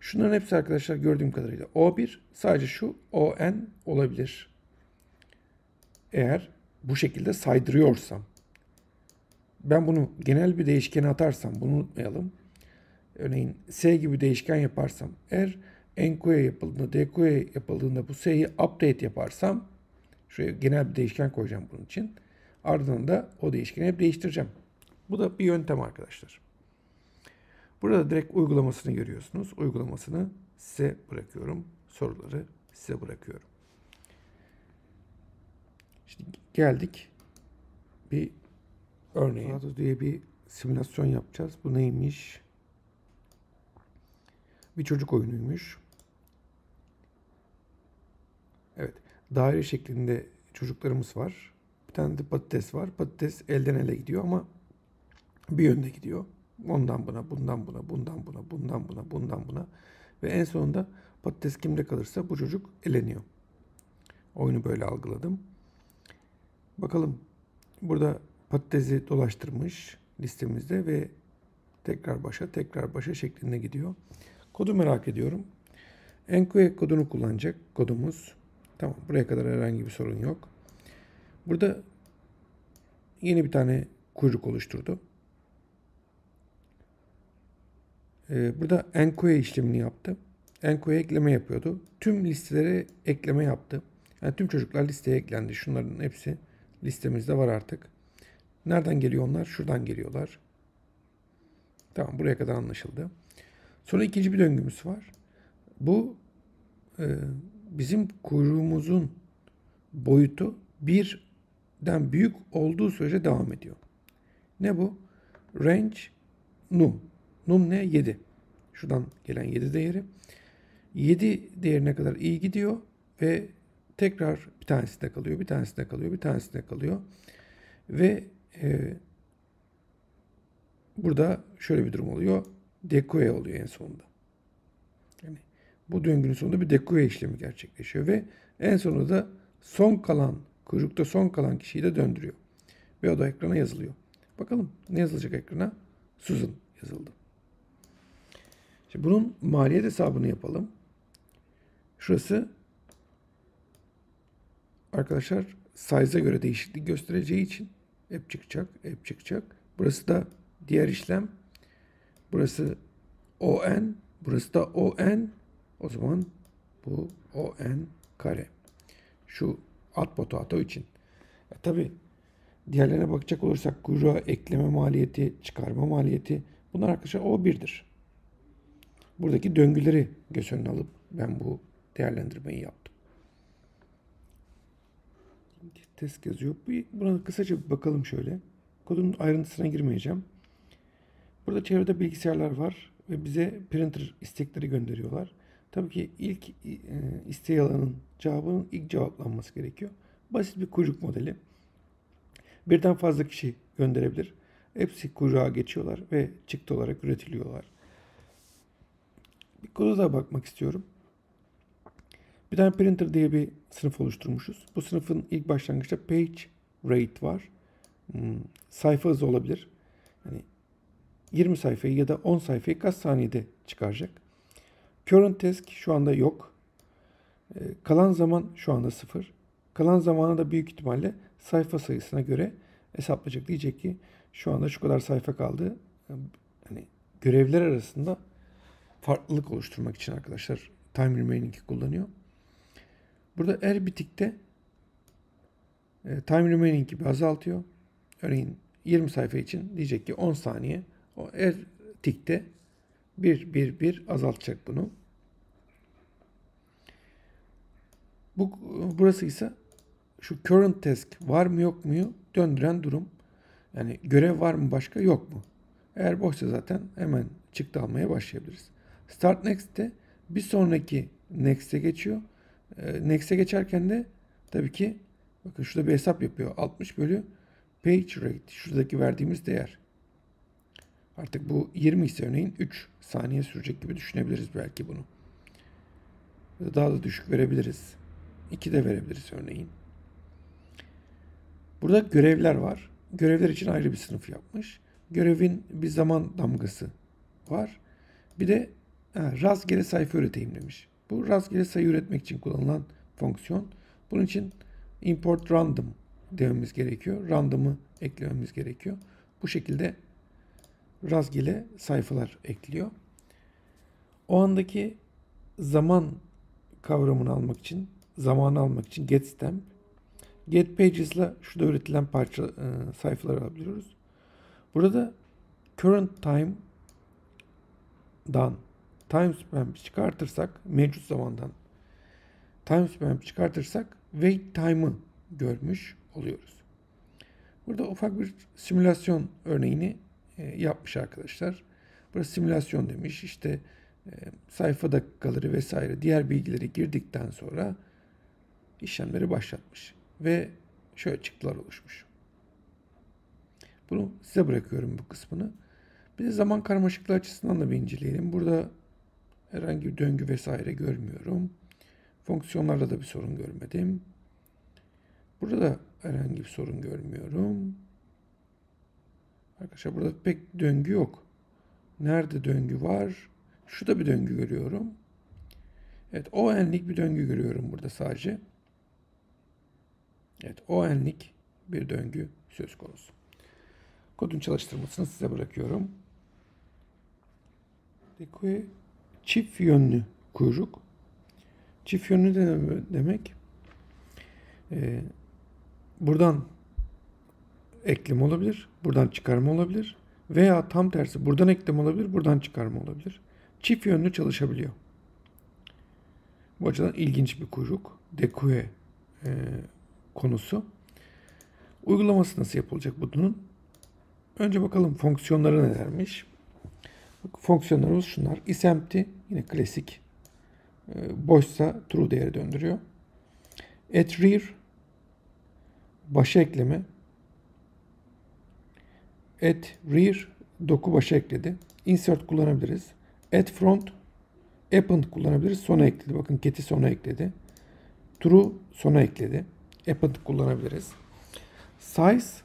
Şunların hepsi arkadaşlar gördüğüm kadarıyla O1 sadece şu ON olabilir. Eğer bu şekilde saydırıyorsam ben bunu genel bir değişkene atarsam bunu unutmayalım. Örneğin S gibi değişken yaparsam eğer enqueue yapıldığında, dequeue yapıldığında bu S'yi update yaparsam şuraya genel bir değişken koyacağım bunun için. Ardından da o değişkeni hep değiştireceğim. Bu da bir yöntem arkadaşlar. Burada direkt uygulamasını görüyorsunuz. Uygulamasını size bırakıyorum. Soruları size bırakıyorum. Şimdi geldik bir örneğe. diye bir simülasyon yapacağız. Bu neymiş? Bir çocuk oyunuymuş. Evet. Daire şeklinde çocuklarımız var. Bir tane de patates var. Patates elden ele gidiyor ama bir yönde gidiyor. Ondan buna, bundan buna, bundan buna, bundan buna, bundan buna. Ve en sonunda patates kimde kalırsa bu çocuk eleniyor. Oyunu böyle algıladım. Bakalım burada patatesi dolaştırmış listemizde ve tekrar başa tekrar başa şeklinde gidiyor. Kodu merak ediyorum. Enqueue kodunu kullanacak kodumuz. Tamam buraya kadar herhangi bir sorun yok. Burada yeni bir tane kuyruk oluşturdu. Ee, burada enqueue işlemini yaptı. Enqueue ekleme yapıyordu. Tüm listelere ekleme yaptı. Yani tüm çocuklar listeye eklendi. Şunların hepsi listemizde var artık. Nereden geliyor onlar? Şuradan geliyorlar. Tamam buraya kadar anlaşıldı. Sonra ikinci bir döngümüz var. Bu e, bizim kuyruğumuzun boyutu birden büyük olduğu sürece devam ediyor. Ne bu? Range num. Num ne? 7. Şuradan gelen 7 değeri. 7 değerine kadar iyi gidiyor ve tekrar bir tanesinde kalıyor, bir tanesinde kalıyor, bir tanesinde kalıyor. Ve e, burada şöyle bir durum oluyor. Dekoe oluyor en sonunda. Yani Bu döngünün sonunda bir dekue işlemi gerçekleşiyor ve en sonunda da son kalan, kuyrukta son kalan kişiyi de döndürüyor. Ve o da ekrana yazılıyor. Bakalım ne yazılacak ekrana? Susan yazıldı. Şimdi bunun maliyet hesabını yapalım. Şurası arkadaşlar size'a göre değişiklik göstereceği için hep çıkacak, hep çıkacak. Burası da diğer işlem. Burası ON, burası da ON. O zaman bu ON kare. Şu alt potato için. E, tabii diğerlerine bakacak olursak kuyruğa ekleme maliyeti, çıkarma maliyeti bunlar arkadaşlar O1'dir. Buradaki döngüleri göz önüne alıp ben bu değerlendirmeyi yaptım. Test yazıyor. Buna kısaca bir bakalım şöyle. Kodun ayrıntısına girmeyeceğim. Burada çevrede bilgisayarlar var ve bize printer istekleri gönderiyorlar. Tabii ki ilk e, isteği alanın cevabının ilk cevaplanması gerekiyor. Basit bir kuyruk modeli. Birden fazla kişi gönderebilir. Hepsi kuyruğa geçiyorlar ve çıktı olarak üretiliyorlar. Bir koda da bakmak istiyorum. Bir tane printer diye bir sınıf oluşturmuşuz. Bu sınıfın ilk başlangıçta page rate var. Hmm, sayfa hızı olabilir. Yani 20 sayfayı ya da 10 sayfayı kaç saniyede çıkaracak. Current task şu anda yok. Ee, kalan zaman şu anda sıfır. Kalan zamanı da büyük ihtimalle sayfa sayısına göre hesaplayacak. Diyecek ki şu anda şu kadar sayfa kaldı. Hani görevler arasında farklılık oluşturmak için arkadaşlar time remaining'i kullanıyor. Burada her bitikte e, time remaining'i azaltıyor. Örneğin 20 sayfa için diyecek ki 10 saniye. O her tikte bir bir bir azaltacak bunu. Bu burası ise şu current task var mı yok mu döndüren durum. Yani görev var mı başka yok mu? Eğer boşsa zaten hemen çıktı almaya başlayabiliriz. Start Next'te bir sonraki Next'e geçiyor. E, Next'e geçerken de tabii ki bakın şurada bir hesap yapıyor. 60 bölü page rate. Şuradaki verdiğimiz değer. Artık bu 20 ise örneğin 3 saniye sürecek gibi düşünebiliriz belki bunu. Daha da düşük verebiliriz. 2 de verebiliriz örneğin. Burada görevler var. Görevler için ayrı bir sınıf yapmış. Görevin bir zaman damgası var. Bir de ha, rastgele sayfa üreteyim demiş. Bu rastgele sayı üretmek için kullanılan fonksiyon. Bunun için import random dememiz gerekiyor. Random'ı eklememiz gerekiyor. Bu şekilde rastgele sayfalar ekliyor. O andaki zaman kavramını almak için, zamanı almak için get stamp, get pages ile şurada üretilen parça e, sayfaları alabiliyoruz. Burada current time dan timestamp çıkartırsak mevcut zamandan timestamp çıkartırsak wait time'ı görmüş oluyoruz. Burada ufak bir simülasyon örneğini e, yapmış arkadaşlar. Burası simülasyon demiş. İşte e, sayfa dakikaları vesaire diğer bilgileri girdikten sonra işlemleri başlatmış. Ve şöyle çıktılar oluşmuş. Bunu size bırakıyorum bu kısmını. Bir de zaman karmaşıklığı açısından da bir inceleyelim. Burada herhangi bir döngü vesaire görmüyorum. Fonksiyonlarda da bir sorun görmedim. Burada da herhangi bir sorun görmüyorum. Arkadaşlar burada pek döngü yok. Nerede döngü var? Şurada bir döngü görüyorum. Evet o enlik bir döngü görüyorum burada sadece. Evet o enlik bir döngü söz konusu. Kodun çalıştırmasını size bırakıyorum. Dekue çift yönlü kuyruk. Çift yönlü de demek e, buradan eklem olabilir, buradan çıkarma olabilir veya tam tersi buradan eklem olabilir, buradan çıkarma olabilir. Çift yönlü çalışabiliyor. Bu açıdan ilginç bir kuyruk. Dekue e, konusu. Uygulaması nasıl yapılacak bunun? Önce bakalım fonksiyonları nelermiş. Fonksiyonlarımız şunlar. isempty yine klasik. E, boşsa true değeri döndürüyor. At rear başa ekleme add rear doku başa ekledi. Insert kullanabiliriz. Add front append kullanabiliriz. Sona ekledi. Bakın get'i sona ekledi. True sona ekledi. Append kullanabiliriz. Size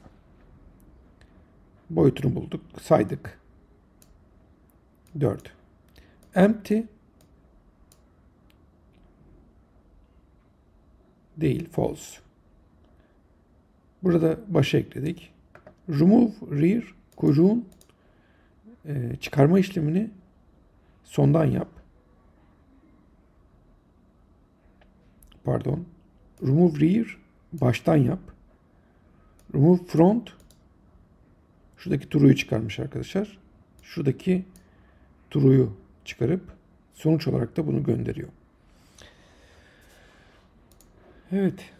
boyutunu bulduk. Saydık. 4. Empty değil false. Burada başa ekledik. Remove rear kuyruğun e, çıkarma işlemini sondan yap. Pardon. Remove rear baştan yap. Remove front şuradaki turuyu çıkarmış arkadaşlar. Şuradaki turuyu çıkarıp sonuç olarak da bunu gönderiyor. Evet.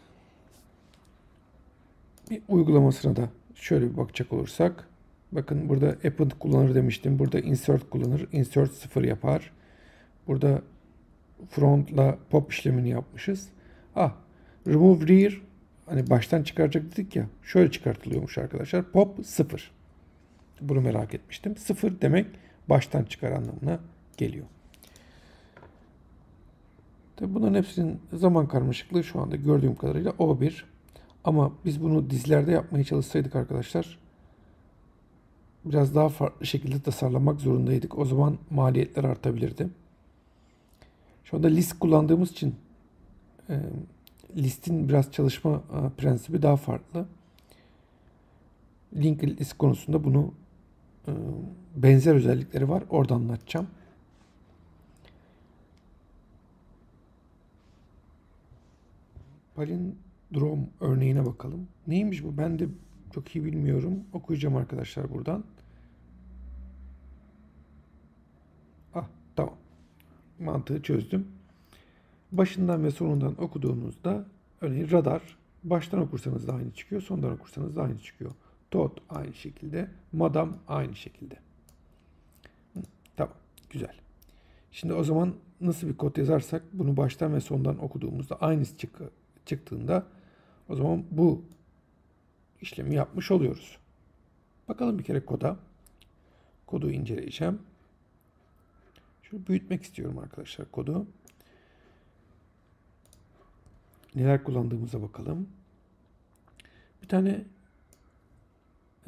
Bir uygulamasına da şöyle bir bakacak olursak. Bakın burada append kullanır demiştim. Burada insert kullanır. Insert 0 yapar. Burada front'la pop işlemini yapmışız. Ah, remove rear hani baştan çıkaracak dedik ya. Şöyle çıkartılıyormuş arkadaşlar. Pop 0. Bunu merak etmiştim. 0 demek baştan çıkar anlamına geliyor. Tabi bunların hepsinin zaman karmaşıklığı şu anda gördüğüm kadarıyla O1. Ama biz bunu dizlerde yapmaya çalışsaydık arkadaşlar biraz daha farklı şekilde tasarlamak zorundaydık. O zaman maliyetler artabilirdi. Şu anda list kullandığımız için e, listin biraz çalışma e, prensibi daha farklı. Linked list konusunda bunu benzer özellikleri var. Orada anlatacağım. Palindrom örneğine bakalım. Neymiş bu? Ben de çok iyi bilmiyorum. Okuyacağım arkadaşlar buradan. Ah tamam. Mantığı çözdüm. Başından ve sonundan okuduğunuzda örneğin radar baştan okursanız da aynı çıkıyor. Sondan okursanız da aynı çıkıyor. Tot aynı şekilde. Madam aynı şekilde. Tamam. Güzel. Şimdi o zaman nasıl bir kod yazarsak bunu baştan ve sondan okuduğumuzda aynısı çık çıktığında o zaman bu işlemi yapmış oluyoruz. Bakalım bir kere koda. Kodu inceleyeceğim. Şöyle büyütmek istiyorum arkadaşlar kodu. Neler kullandığımıza bakalım. Bir tane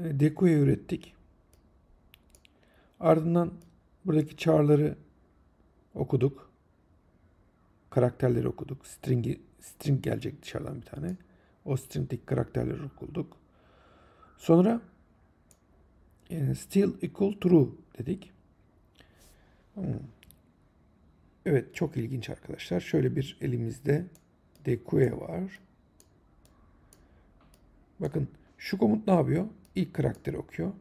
dekoya ürettik. Ardından buradaki çağrıları okuduk. Karakterleri okuduk. String'i string gelecek dışarıdan bir tane. O string'deki karakterleri okuduk. Sonra e, still equal true dedik. Hmm. Evet çok ilginç arkadaşlar. Şöyle bir elimizde deque var. Bakın şu komut ne yapıyor? İlk karakteri okuyor.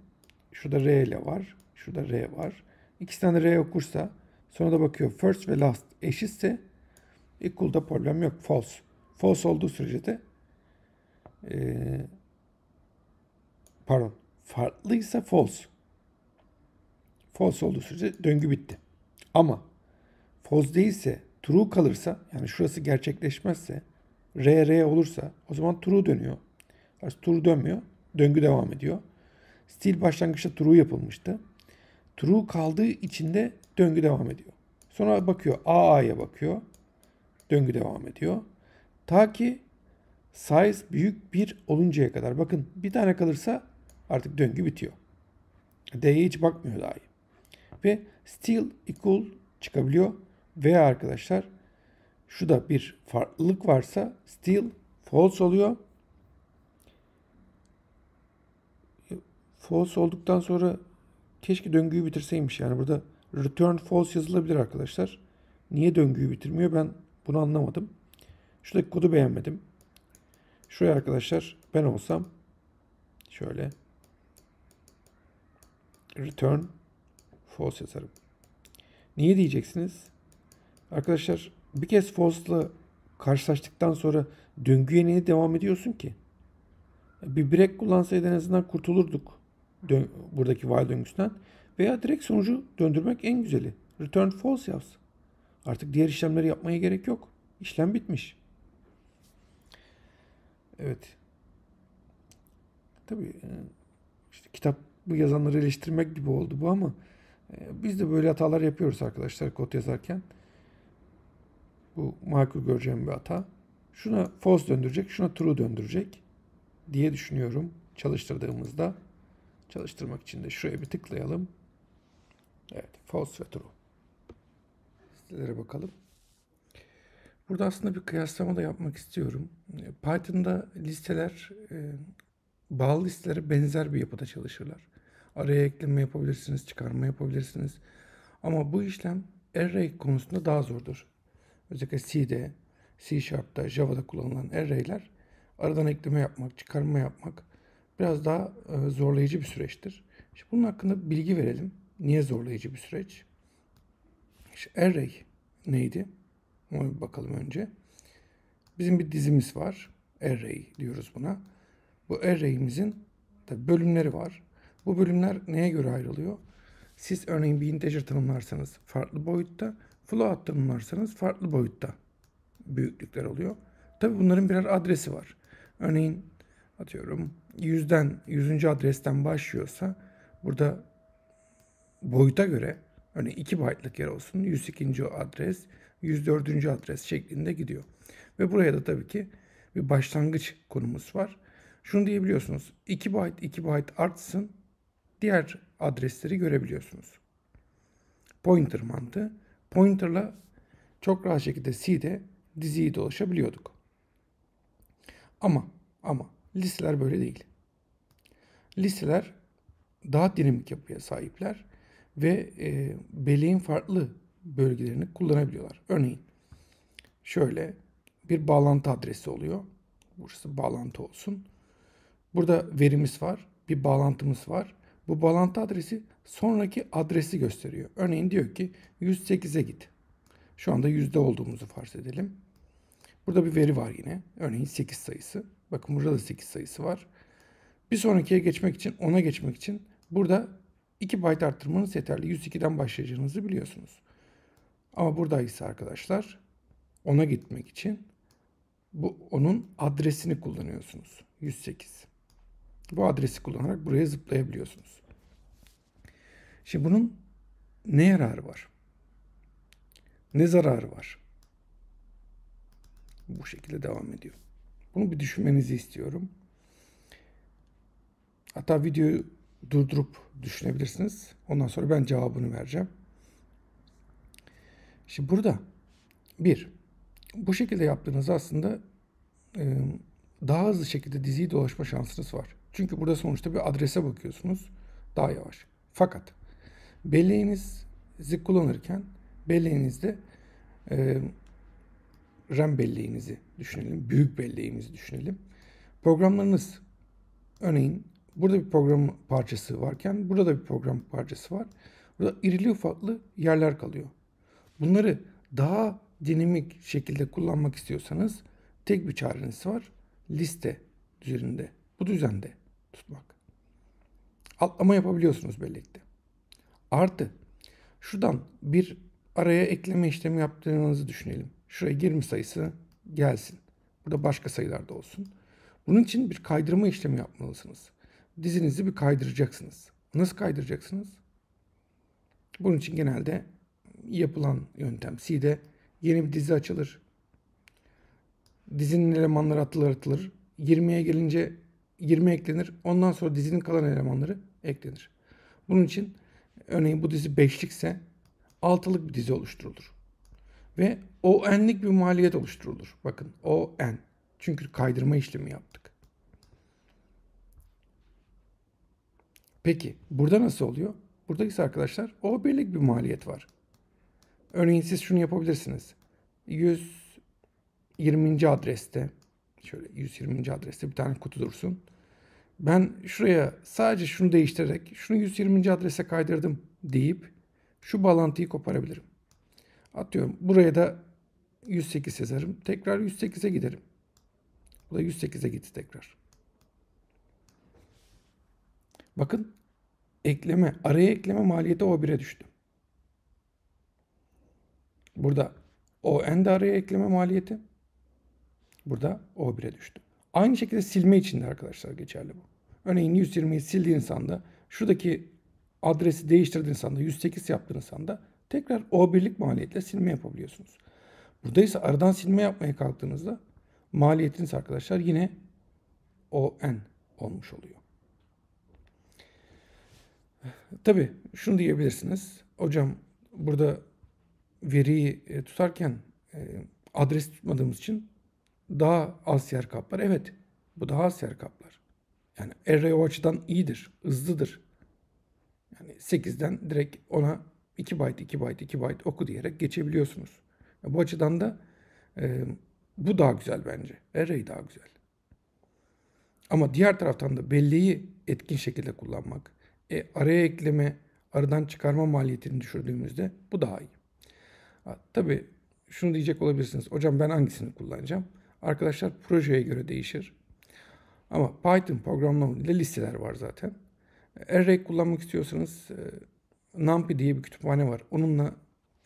Şurada R ile var. Şurada R var. İkisi tane R okursa sonra da bakıyor first ve last eşitse equal'da problem yok. False. False olduğu sürece de ee, pardon farklıysa false. False olduğu sürece döngü bitti. Ama false değilse true kalırsa yani şurası gerçekleşmezse R R olursa o zaman true dönüyor. True dönmüyor. Döngü devam ediyor. Stil başlangıçta true yapılmıştı. True kaldığı için de döngü devam ediyor. Sonra bakıyor AA'ya bakıyor. Döngü devam ediyor. Ta ki size büyük bir oluncaya kadar. Bakın bir tane kalırsa artık döngü bitiyor. D'ye hiç bakmıyor dahi. Ve still equal çıkabiliyor. Veya arkadaşlar şu da bir farklılık varsa still false oluyor. False olduktan sonra keşke döngüyü bitirseymiş. Yani burada return false yazılabilir arkadaşlar. Niye döngüyü bitirmiyor ben bunu anlamadım. Şuradaki kodu beğenmedim. Şuraya arkadaşlar ben olsam şöyle return false yazarım. Niye diyeceksiniz? Arkadaşlar bir kez false'la karşılaştıktan sonra döngüye niye devam ediyorsun ki? Bir break kullansaydı en azından kurtulurduk buradaki while döngüsünden. Veya direkt sonucu döndürmek en güzeli. Return false yaz. Artık diğer işlemleri yapmaya gerek yok. İşlem bitmiş. Evet. Tabii e, işte kitap bu yazanları eleştirmek gibi oldu bu ama e, biz de böyle hatalar yapıyoruz arkadaşlar kod yazarken. Bu makul göreceğim bir hata. Şuna false döndürecek, şuna true döndürecek diye düşünüyorum çalıştırdığımızda. Çalıştırmak için de şuraya bir tıklayalım. Evet, false ve true. Listelere bakalım. Burada aslında bir kıyaslama da yapmak istiyorum. Python'da listeler e, bağlı listelere benzer bir yapıda çalışırlar. Araya ekleme yapabilirsiniz, çıkarma yapabilirsiniz. Ama bu işlem array konusunda daha zordur. Özellikle C'de, C Sharp'ta, Java'da kullanılan array'ler aradan ekleme yapmak, çıkarma yapmak biraz daha e, zorlayıcı bir süreçtir. İşte bunun hakkında bilgi verelim. Niye zorlayıcı bir süreç? İşte array neydi? Ona bir bakalım önce. Bizim bir dizimiz var. Array diyoruz buna. Bu array'imizin bölümleri var. Bu bölümler neye göre ayrılıyor? Siz örneğin bir integer tanımlarsanız farklı boyutta, float tanımlarsanız farklı boyutta büyüklükler oluyor. Tabi bunların birer adresi var. Örneğin atıyorum yüzden, yüzüncü adresten başlıyorsa burada boyuta göre örneğin 2 byte'lık yer olsun 102. adres, 104. adres şeklinde gidiyor. Ve buraya da tabii ki bir başlangıç konumuz var. Şunu diyebiliyorsunuz. 2 byte 2 byte artsın diğer adresleri görebiliyorsunuz. Pointer mantığı. Pointer'la çok rahat şekilde C'de diziyi dolaşabiliyorduk. Ama ama listeler böyle değil. Listeler daha dinamik yapıya sahipler ve e, belleğin farklı bölgelerini kullanabiliyorlar. Örneğin şöyle bir bağlantı adresi oluyor. Burası bağlantı olsun. Burada verimiz var, bir bağlantımız var. Bu bağlantı adresi sonraki adresi gösteriyor. Örneğin diyor ki 108'e git. Şu anda yüzde olduğumuzu farz edelim. Burada bir veri var yine. Örneğin 8 sayısı. Bakın burada da 8 sayısı var. Bir sonrakiye geçmek için, ona geçmek için burada 2 byte arttırmanız yeterli. 102'den başlayacağınızı biliyorsunuz. Ama burada ise arkadaşlar ona gitmek için bu onun adresini kullanıyorsunuz. 108. Bu adresi kullanarak buraya zıplayabiliyorsunuz. Şimdi bunun ne yararı var? Ne zararı var? Bu şekilde devam ediyor. Bunu bir düşünmenizi istiyorum. Hatta videoyu durdurup düşünebilirsiniz. Ondan sonra ben cevabını vereceğim. Şimdi burada bir, bu şekilde yaptığınızda aslında e, daha hızlı şekilde diziyi dolaşma şansınız var. Çünkü burada sonuçta bir adrese bakıyorsunuz. Daha yavaş. Fakat belleğinizi kullanırken belleğinizde e, RAM belleğinizi düşünelim. Büyük belleğimizi düşünelim. Programlarınız örneğin burada bir program parçası varken burada da bir program parçası var. Burada irili ufaklı yerler kalıyor. Bunları daha dinamik şekilde kullanmak istiyorsanız tek bir çareniz var. Liste üzerinde, bu düzende tutmak. Atlama yapabiliyorsunuz bellekte. Artı şuradan bir araya ekleme işlemi yaptığınızı düşünelim. Şuraya 20 sayısı gelsin. Burada başka sayılar da olsun. Bunun için bir kaydırma işlemi yapmalısınız. Dizinizi bir kaydıracaksınız. Nasıl kaydıracaksınız? Bunun için genelde yapılan yöntem C'de yeni bir dizi açılır. Dizinin elemanları atılır atılır. 20'ye gelince 20 eklenir. Ondan sonra dizinin kalan elemanları eklenir. Bunun için örneğin bu dizi 5'likse 6'lık bir dizi oluşturulur. Ve o n'lik bir maliyet oluşturulur. Bakın o n. Çünkü kaydırma işlemi yaptık. Peki burada nasıl oluyor? Burada ise arkadaşlar o birlik bir maliyet var. Örneğin siz şunu yapabilirsiniz. 120. adreste şöyle 120. adreste bir tane kutu dursun. Ben şuraya sadece şunu değiştirerek şunu 120. adrese kaydırdım deyip şu bağlantıyı koparabilirim. Atıyorum buraya da 108 yazarım. Tekrar 108'e giderim. Bu da 108'e gitti tekrar. Bakın ekleme, araya ekleme maliyeti O1'e düştü. Burada o en de araya ekleme maliyeti. Burada O1'e düştü. Aynı şekilde silme için de arkadaşlar geçerli bu. Örneğin 120'yi sildiğiniz anda şuradaki adresi değiştirdiğiniz anda 108 yaptığınız anda tekrar O birlik maliyetle silme yapabiliyorsunuz. Burada ise aradan silme yapmaya kalktığınızda maliyetiniz arkadaşlar yine ON olmuş oluyor. Tabi şunu diyebilirsiniz. Hocam burada veriyi e, tutarken e, adres tutmadığımız için daha az yer kaplar. Evet bu daha az yer kaplar. Yani array o açıdan iyidir, hızlıdır. Yani 8'den direkt ona 2 byte, 2 byte, 2 byte oku diyerek geçebiliyorsunuz. Bu açıdan da e, bu daha güzel bence. Array daha güzel. Ama diğer taraftan da belleği etkin şekilde kullanmak, e, araya ekleme, aradan çıkarma maliyetini düşürdüğümüzde bu daha iyi. Ha, tabii şunu diyecek olabilirsiniz. Hocam ben hangisini kullanacağım? Arkadaşlar projeye göre değişir. Ama Python programlama ile listeler var zaten. Array kullanmak istiyorsanız e, NumPy diye bir kütüphane var. Onunla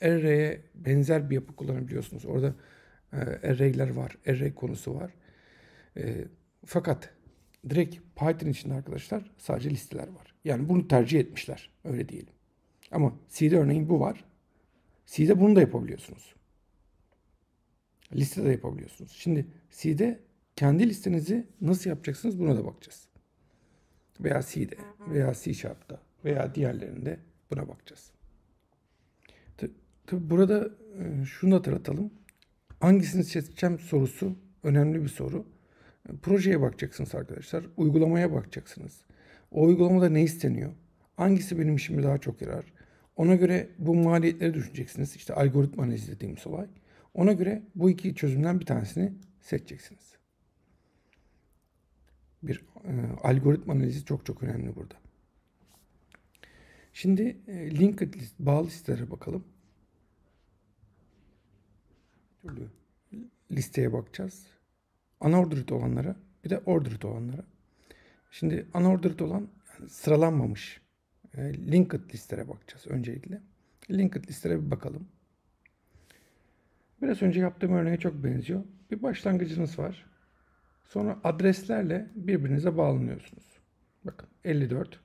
array'e benzer bir yapı kullanabiliyorsunuz. Orada e, array'ler var, array konusu var. E, fakat direkt Python içinde arkadaşlar sadece listeler var. Yani bunu tercih etmişler. Öyle diyelim. Ama C'de örneğin bu var. C'de bunu da yapabiliyorsunuz. Liste de yapabiliyorsunuz. Şimdi C'de kendi listenizi nasıl yapacaksınız buna da bakacağız. Veya C'de veya C Sharp'ta veya diğerlerinde buna bakacağız. Tabi burada e, şunu hatırlatalım. Hangisini seçeceğim sorusu önemli bir soru. Projeye bakacaksınız arkadaşlar. Uygulamaya bakacaksınız. O uygulamada ne isteniyor? Hangisi benim işime daha çok yarar? Ona göre bu maliyetleri düşüneceksiniz. İşte algoritma analizi dediğimiz olay. Ona göre bu iki çözümden bir tanesini seçeceksiniz. Bir e, algoritma analizi çok çok önemli burada. Şimdi e, linked list, bağlı listelere bakalım. Listeye bakacağız. Unordered olanlara bir de ordered olanlara. Şimdi unordered olan yani sıralanmamış e, linked listelere bakacağız öncelikle. Linked listelere bir bakalım. Biraz önce yaptığım örneğe çok benziyor. Bir başlangıcınız var. Sonra adreslerle birbirinize bağlanıyorsunuz. Bakın 54.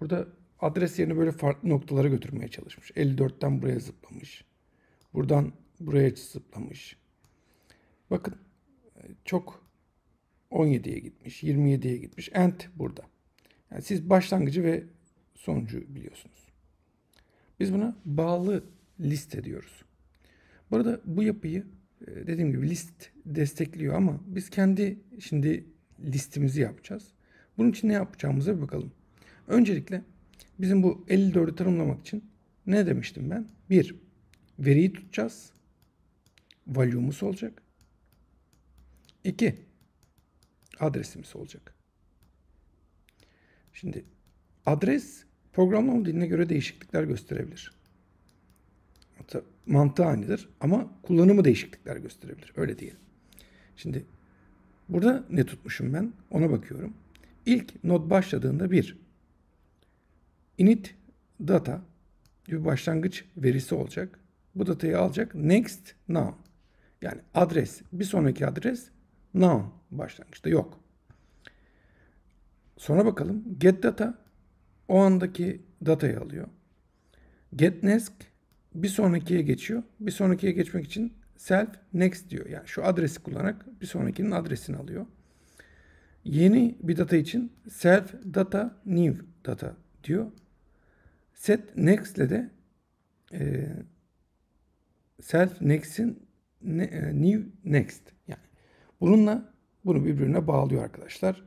Burada adres yerini böyle farklı noktalara götürmeye çalışmış. 54'ten buraya zıplamış. Buradan buraya zıplamış. Bakın çok 17'ye gitmiş, 27'ye gitmiş. End burada. Yani siz başlangıcı ve sonucu biliyorsunuz. Biz buna bağlı liste diyoruz. Burada bu yapıyı e, dediğim gibi list destekliyor ama biz kendi şimdi listimizi yapacağız. Bunun için ne yapacağımıza bir bakalım. Öncelikle bizim bu 54'ü tanımlamak için ne demiştim ben? Bir, veriyi tutacağız. Value'umuz olacak. İki, adresimiz olacak. Şimdi adres programlama diline göre değişiklikler gösterebilir. Hatta mantığı aynıdır ama kullanımı değişiklikler gösterebilir. Öyle diyelim. Şimdi burada ne tutmuşum ben? Ona bakıyorum. İlk node başladığında bir init data bir başlangıç verisi olacak. Bu datayı alacak. Next now. Yani adres bir sonraki adres noun başlangıçta yok. Sonra bakalım get data o andaki datayı alıyor. Get next bir sonrakiye geçiyor. Bir sonrakiye geçmek için self next diyor. Yani şu adresi kullanarak bir sonrakinin adresini alıyor. Yeni bir data için self data new data diyor. Set next ile de e, self next'in ne, e, new next yani bununla bunu birbirine bağlıyor arkadaşlar.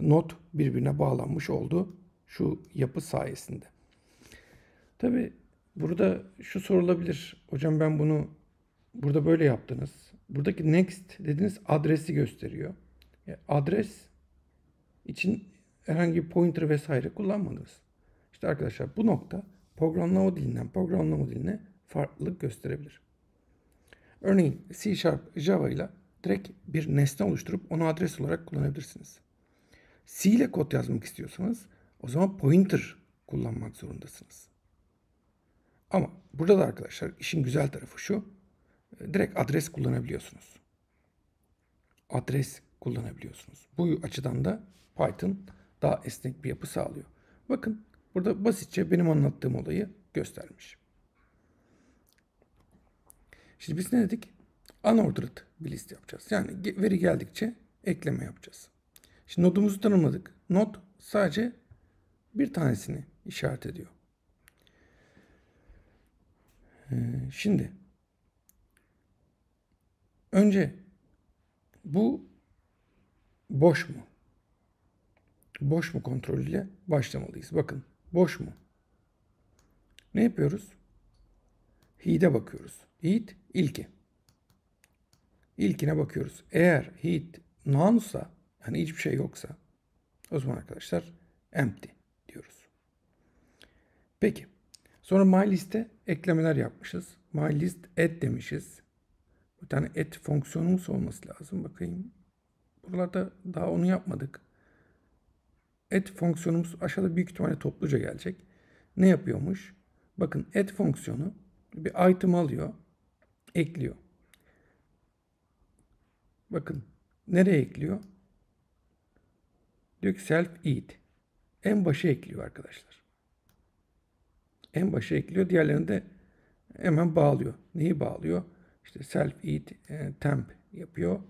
Not birbirine bağlanmış oldu şu yapı sayesinde. Tabi burada şu sorulabilir. Hocam ben bunu burada böyle yaptınız. Buradaki next dediğiniz adresi gösteriyor. E, adres için herhangi bir pointer vesaire kullanmadınız. İşte arkadaşlar bu nokta programlama dilinden programlama diline farklılık gösterebilir. Örneğin C Sharp Java ile direkt bir nesne oluşturup onu adres olarak kullanabilirsiniz. C ile kod yazmak istiyorsanız o zaman pointer kullanmak zorundasınız. Ama burada da arkadaşlar işin güzel tarafı şu. E, direkt adres kullanabiliyorsunuz. Adres kullanabiliyorsunuz. Bu açıdan da Python daha esnek bir yapı sağlıyor. Bakın burada basitçe benim anlattığım olayı göstermiş. Şimdi biz ne dedik? Unordered bir liste yapacağız. Yani veri geldikçe ekleme yapacağız. Şimdi nodumuzu tanımladık. Nod sadece bir tanesini işaret ediyor. Ee, şimdi önce bu boş mu? Boş mu kontrolüyle başlamalıyız. Bakın boş mu? Ne yapıyoruz? Heat'e bakıyoruz. Heat ilki. İlkine bakıyoruz. Eğer heat none'sa yani hiçbir şey yoksa o zaman arkadaşlar empty diyoruz. Peki. Sonra mylist'e eklemeler yapmışız. Mylist add demişiz. Bir tane add fonksiyonumuz olması lazım. Bakayım. Buralarda daha onu yapmadık. Add fonksiyonumuz aşağıda büyük ihtimalle topluca gelecek. Ne yapıyormuş? Bakın add fonksiyonu bir item alıyor, ekliyor. Bakın nereye ekliyor? Diyor ki self eat. En başa ekliyor arkadaşlar. En başa ekliyor. Diğerlerini de hemen bağlıyor. Neyi bağlıyor? İşte self eat e, temp yapıyor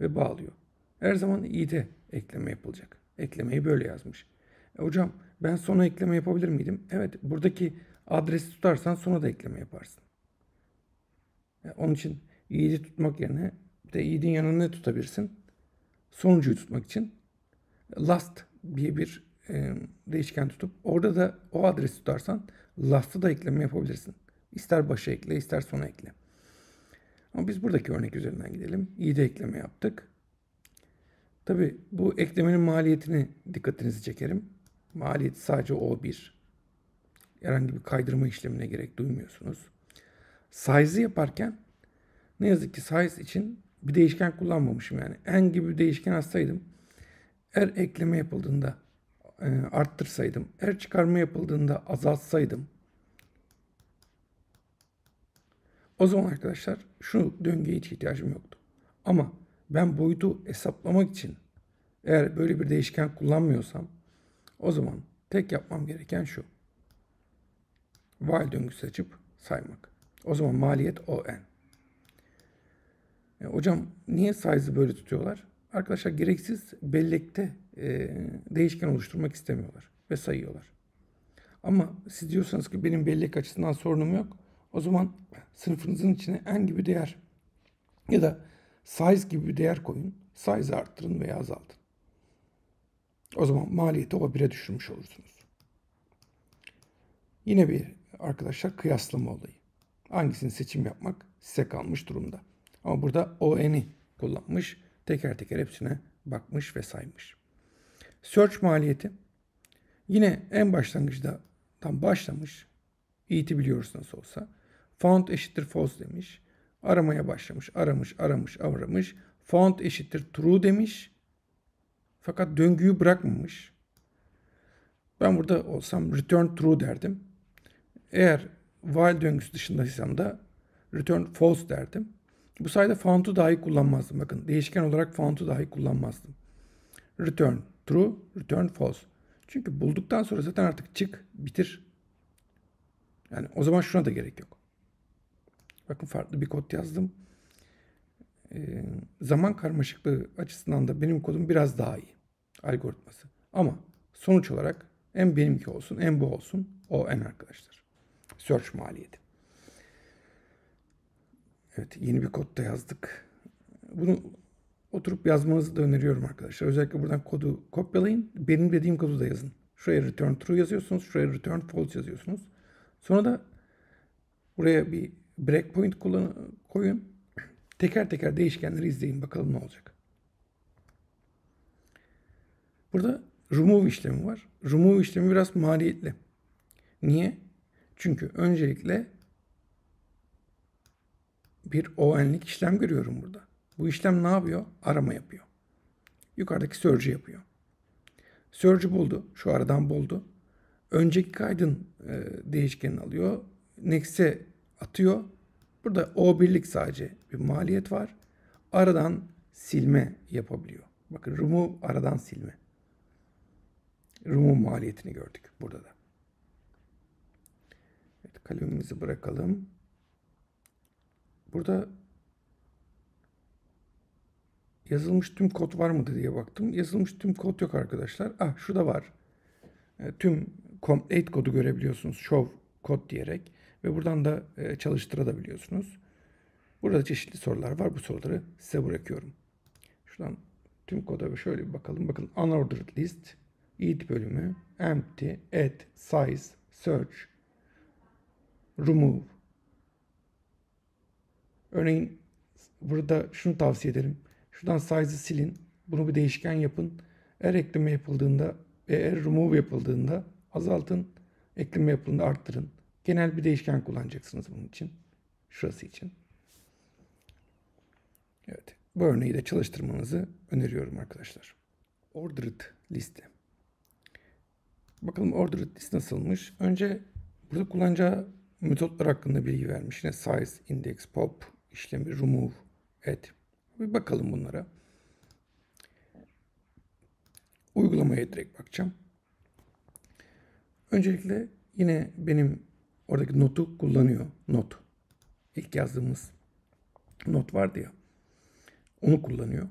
ve bağlıyor. Her zaman eat'e ekleme yapılacak. Eklemeyi böyle yazmış. E, hocam ben sona ekleme yapabilir miydim? Evet buradaki adresi tutarsan sona da ekleme yaparsın. Yani onun için eat'i tutmak yerine bir de eat'in yanına ne tutabilirsin? Sonuncuyu tutmak için last diye bir e, değişken tutup orada da o adresi tutarsan last'ı da ekleme yapabilirsin. İster başa ekle ister sona ekle. Ama biz buradaki örnek üzerinden gidelim. İyi de ekleme yaptık. Tabi bu eklemenin maliyetini dikkatinizi çekerim. Maliyeti sadece O1. Herhangi bir kaydırma işlemine gerek duymuyorsunuz. Size'ı yaparken ne yazık ki size için bir değişken kullanmamışım yani. En gibi bir değişken atsaydım eğer ekleme yapıldığında e, arttırsaydım, eğer çıkarma yapıldığında azaltsaydım o zaman arkadaşlar şu döngüye hiç ihtiyacım yoktu. Ama ben boyutu hesaplamak için eğer böyle bir değişken kullanmıyorsam o zaman tek yapmam gereken şu. While döngüsü açıp saymak. O zaman maliyet o n. E, hocam niye size'ı böyle tutuyorlar? Arkadaşlar gereksiz bellekte e, değişken oluşturmak istemiyorlar ve sayıyorlar. Ama siz diyorsanız ki benim bellek açısından sorunum yok. O zaman sınıfınızın içine en gibi değer ya da size gibi bir değer koyun. Size arttırın veya azaltın. O zaman maliyeti o bire düşürmüş olursunuz. Yine bir arkadaşlar kıyaslama olayı. Hangisini seçim yapmak size kalmış durumda. Ama burada ON'i kullanmış. Teker teker hepsine bakmış ve saymış. Search maliyeti yine en başlangıçta tam başlamış. Eat'i biliyoruz nasıl olsa. Found eşittir false demiş. Aramaya başlamış. Aramış, aramış, aramış. Found eşittir true demiş. Fakat döngüyü bırakmamış. Ben burada olsam return true derdim. Eğer while döngüsü dışındaysam da return false derdim. Bu sayede found'u dahi kullanmazdım. Bakın değişken olarak found'u dahi kullanmazdım. Return true, return false. Çünkü bulduktan sonra zaten artık çık, bitir. Yani o zaman şuna da gerek yok. Bakın farklı bir kod yazdım. Ee, zaman karmaşıklığı açısından da benim kodum biraz daha iyi. Algoritması. Ama sonuç olarak en benimki olsun, en bu olsun. O en arkadaşlar. Search maliyeti. Evet yeni bir kod da yazdık. Bunu oturup yazmanızı da öneriyorum arkadaşlar. Özellikle buradan kodu kopyalayın. Benim dediğim kodu da yazın. Şuraya return true yazıyorsunuz. Şuraya return false yazıyorsunuz. Sonra da buraya bir breakpoint kullan koyun. Teker teker değişkenleri izleyin. Bakalım ne olacak. Burada remove işlemi var. Remove işlemi biraz maliyetli. Niye? Çünkü öncelikle bir ON'lik işlem görüyorum burada. Bu işlem ne yapıyor? Arama yapıyor. Yukarıdaki search'ı yapıyor. Search'ı buldu. Şu aradan buldu. Önceki kaydın e, değişkenini alıyor. Next'e atıyor. Burada o birlik sadece bir maliyet var. Aradan silme yapabiliyor. Bakın remove aradan silme. Remove maliyetini gördük burada da. Evet, kalemimizi bırakalım. burada yazılmış tüm kod var mıdır diye baktım. Yazılmış tüm kod yok arkadaşlar. Ah şurada var. E, tüm complete kodu görebiliyorsunuz. Show kod diyerek ve buradan da e, çalıştırabiliyorsunuz. Burada çeşitli sorular var. Bu soruları size bırakıyorum. Şuradan tüm koda şöyle bir bakalım. Bakın unordered list, eat bölümü, empty, add, size, search, remove. Örneğin burada şunu tavsiye ederim. Şuradan size'ı silin. Bunu bir değişken yapın. Eğer ekleme yapıldığında eğer remove yapıldığında azaltın. Ekleme yapıldığında arttırın. Genel bir değişken kullanacaksınız bunun için. Şurası için. Evet. Bu örneği de çalıştırmanızı öneriyorum arkadaşlar. Ordered liste. Bakalım ordered list nasılmış. Önce burada kullanacağı metotlar hakkında bilgi vermiş. Yine size, index, pop, işlemi, remove, add. Bir bakalım bunlara. Uygulamaya direkt bakacağım. Öncelikle yine benim oradaki notu kullanıyor. Not. İlk yazdığımız not vardı ya. Onu kullanıyor.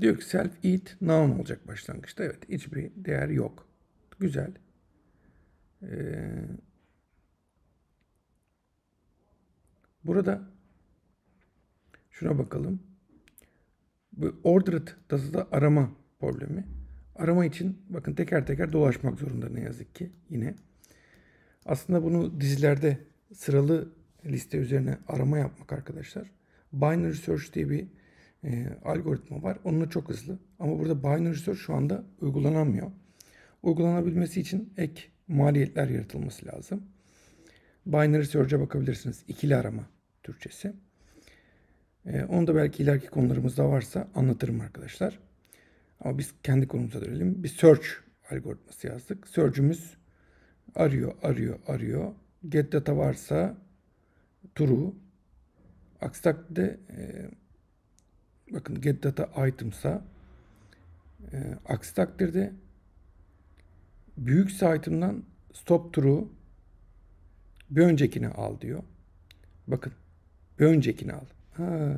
Diyor ki self eat noun olacak başlangıçta. Evet hiçbir değer yok. Güzel. Ee, burada şuna bakalım. Bu ordered datada arama problemi. Arama için bakın teker teker dolaşmak zorunda ne yazık ki yine. Aslında bunu dizilerde sıralı liste üzerine arama yapmak arkadaşlar. Binary search diye bir e, algoritma var. Onunla çok hızlı. Ama burada binary search şu anda uygulanamıyor. Uygulanabilmesi için ek maliyetler yaratılması lazım. Binary search'e bakabilirsiniz. İkili arama Türkçesi. E, onu da belki ileriki konularımızda varsa anlatırım arkadaşlar. Ama biz kendi konumuza dönelim. Bir search algoritması yazdık. Search'ümüz arıyor, arıyor, arıyor. Get data varsa true. Aksi takdirde e, bakın get data item'sa e, aksi takdirde büyük item'dan stop true bir öncekini al diyor. Bakın bir öncekini al. Ha,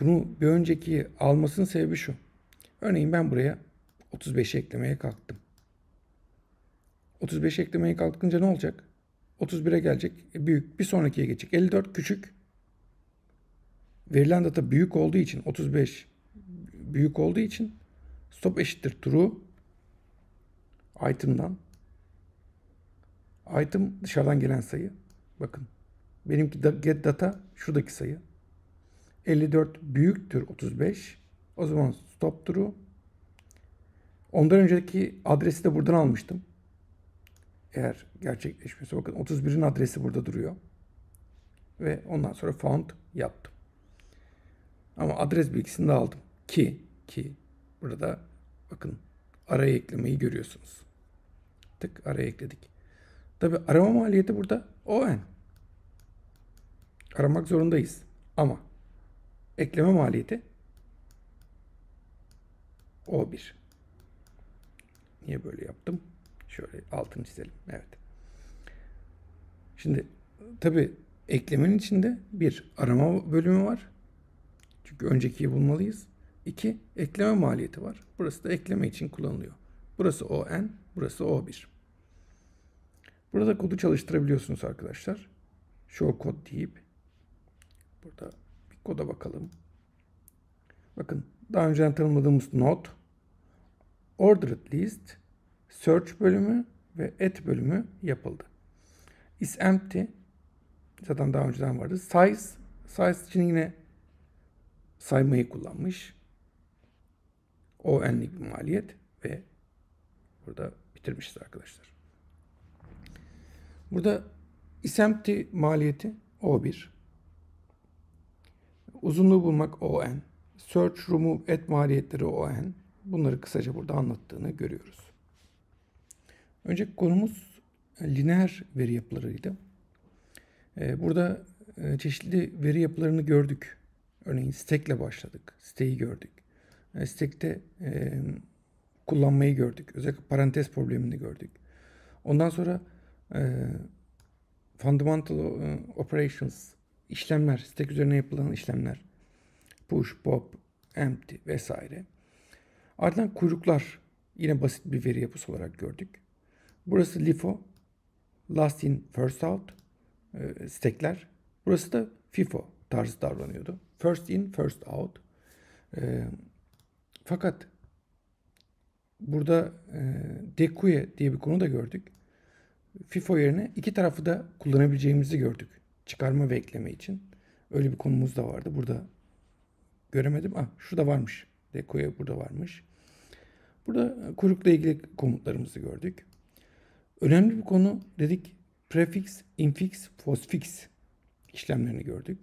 bunu bir önceki almasının sebebi şu. Örneğin ben buraya 35 eklemeye kalktım. 35 eklemeye kalkınca ne olacak? 31'e gelecek. E büyük. Bir sonrakiye geçecek. 54 küçük. Verilen data büyük olduğu için 35 büyük olduğu için stop eşittir true item'dan item dışarıdan gelen sayı. Bakın. Benimki get data şuradaki sayı. 54 büyüktür 35. O zaman stop true. Ondan önceki adresi de buradan almıştım. Eğer gerçekleşmiyorsa bakın 31'in adresi burada duruyor. Ve ondan sonra found yaptım. Ama adres bilgisini de aldım. Ki ki burada bakın araya eklemeyi görüyorsunuz. Tık araya ekledik. Tabi arama maliyeti burada ON. Aramak zorundayız. Ama ekleme maliyeti O1. Niye böyle yaptım? Şöyle altını çizelim. Evet. Şimdi tabi eklemenin içinde bir arama bölümü var. Çünkü öncekiyi bulmalıyız. İki ekleme maliyeti var. Burası da ekleme için kullanılıyor. Burası ON, burası O1. Burada kodu çalıştırabiliyorsunuz arkadaşlar. Show kod deyip burada bir koda bakalım. Bakın daha önceden tanımladığımız not ordered list search bölümü ve et bölümü yapıldı. Is empty zaten daha önceden vardı. Size size için yine saymayı kullanmış. O enlik bir maliyet ve burada bitirmişiz arkadaşlar. Burada is empty maliyeti O1. Uzunluğu bulmak ON. Search, remove, add maliyetleri ON. Bunları kısaca burada anlattığını görüyoruz. Önce konumuz lineer veri yapılarıydı. Ee, burada e, çeşitli veri yapılarını gördük. Örneğin stack ile başladık. Stack'i gördük. E, stack'te e, kullanmayı gördük. Özellikle parantez problemini gördük. Ondan sonra fundamental operations işlemler, stack üzerine yapılan işlemler. Push, pop, empty vesaire. Ardından kuyruklar yine basit bir veri yapısı olarak gördük. Burası LIFO, last in first out e, stackler. Burası da FIFO tarzı davranıyordu. First in first out. E, fakat burada e, Dequie diye bir konu da gördük. FIFO yerine iki tarafı da kullanabileceğimizi gördük. Çıkarma ve ekleme için. Öyle bir konumuz da vardı. Burada göremedim. Ah şurada varmış. Deco'ya burada varmış. Burada kuyrukla ilgili komutlarımızı gördük. Önemli bir konu dedik prefix, infix, postfix işlemlerini gördük.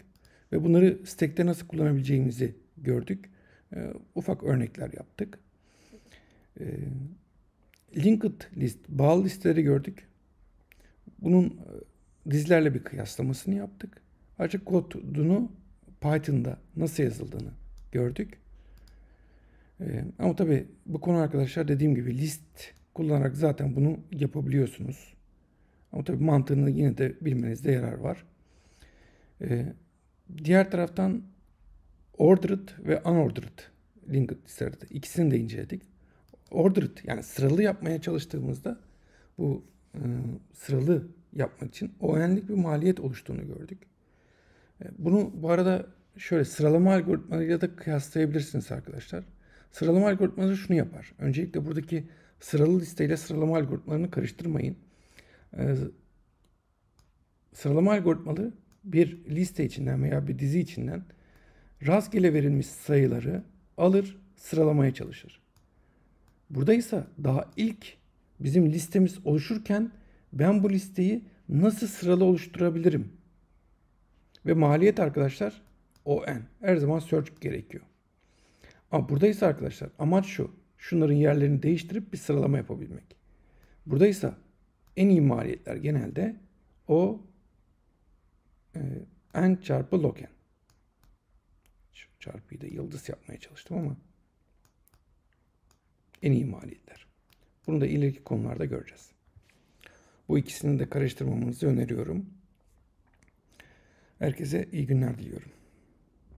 Ve bunları stack'te nasıl kullanabileceğimizi gördük. E, ufak örnekler yaptık. E, linked list, bağlı listeleri gördük. Bunun e, dizlerle bir kıyaslamasını yaptık. Ayrıca kodunu Python'da nasıl yazıldığını gördük. Ee, ama tabii bu konu arkadaşlar dediğim gibi list kullanarak zaten bunu yapabiliyorsunuz. Ama tabii mantığını yine de bilmenizde yarar var. Ee, diğer taraftan ordered ve unordered linked listeleri ikisini de inceledik. Ordered yani sıralı yapmaya çalıştığımızda bu e, sıralı yapmak için ON'lik bir maliyet oluştuğunu gördük. E, bunu bu arada şöyle sıralama algoritmalarıyla da kıyaslayabilirsiniz arkadaşlar. Sıralama algoritmaları şunu yapar. Öncelikle buradaki sıralı listeyle sıralama algoritmalarını karıştırmayın. Ee, sıralama algoritmaları bir liste içinden veya bir dizi içinden rastgele verilmiş sayıları alır, sıralamaya çalışır. Burada ise daha ilk bizim listemiz oluşurken ben bu listeyi nasıl sıralı oluşturabilirim? Ve maliyet arkadaşlar ON. Her zaman search gerekiyor. Ama buradaysa arkadaşlar amaç şu. Şunların yerlerini değiştirip bir sıralama yapabilmek. Buradaysa en iyi maliyetler genelde o e, n çarpı log n. Şu çarpıyı da yıldız yapmaya çalıştım ama en iyi maliyetler. Bunu da ileriki konularda göreceğiz. Bu ikisini de karıştırmamanızı öneriyorum. Herkese iyi günler diliyorum.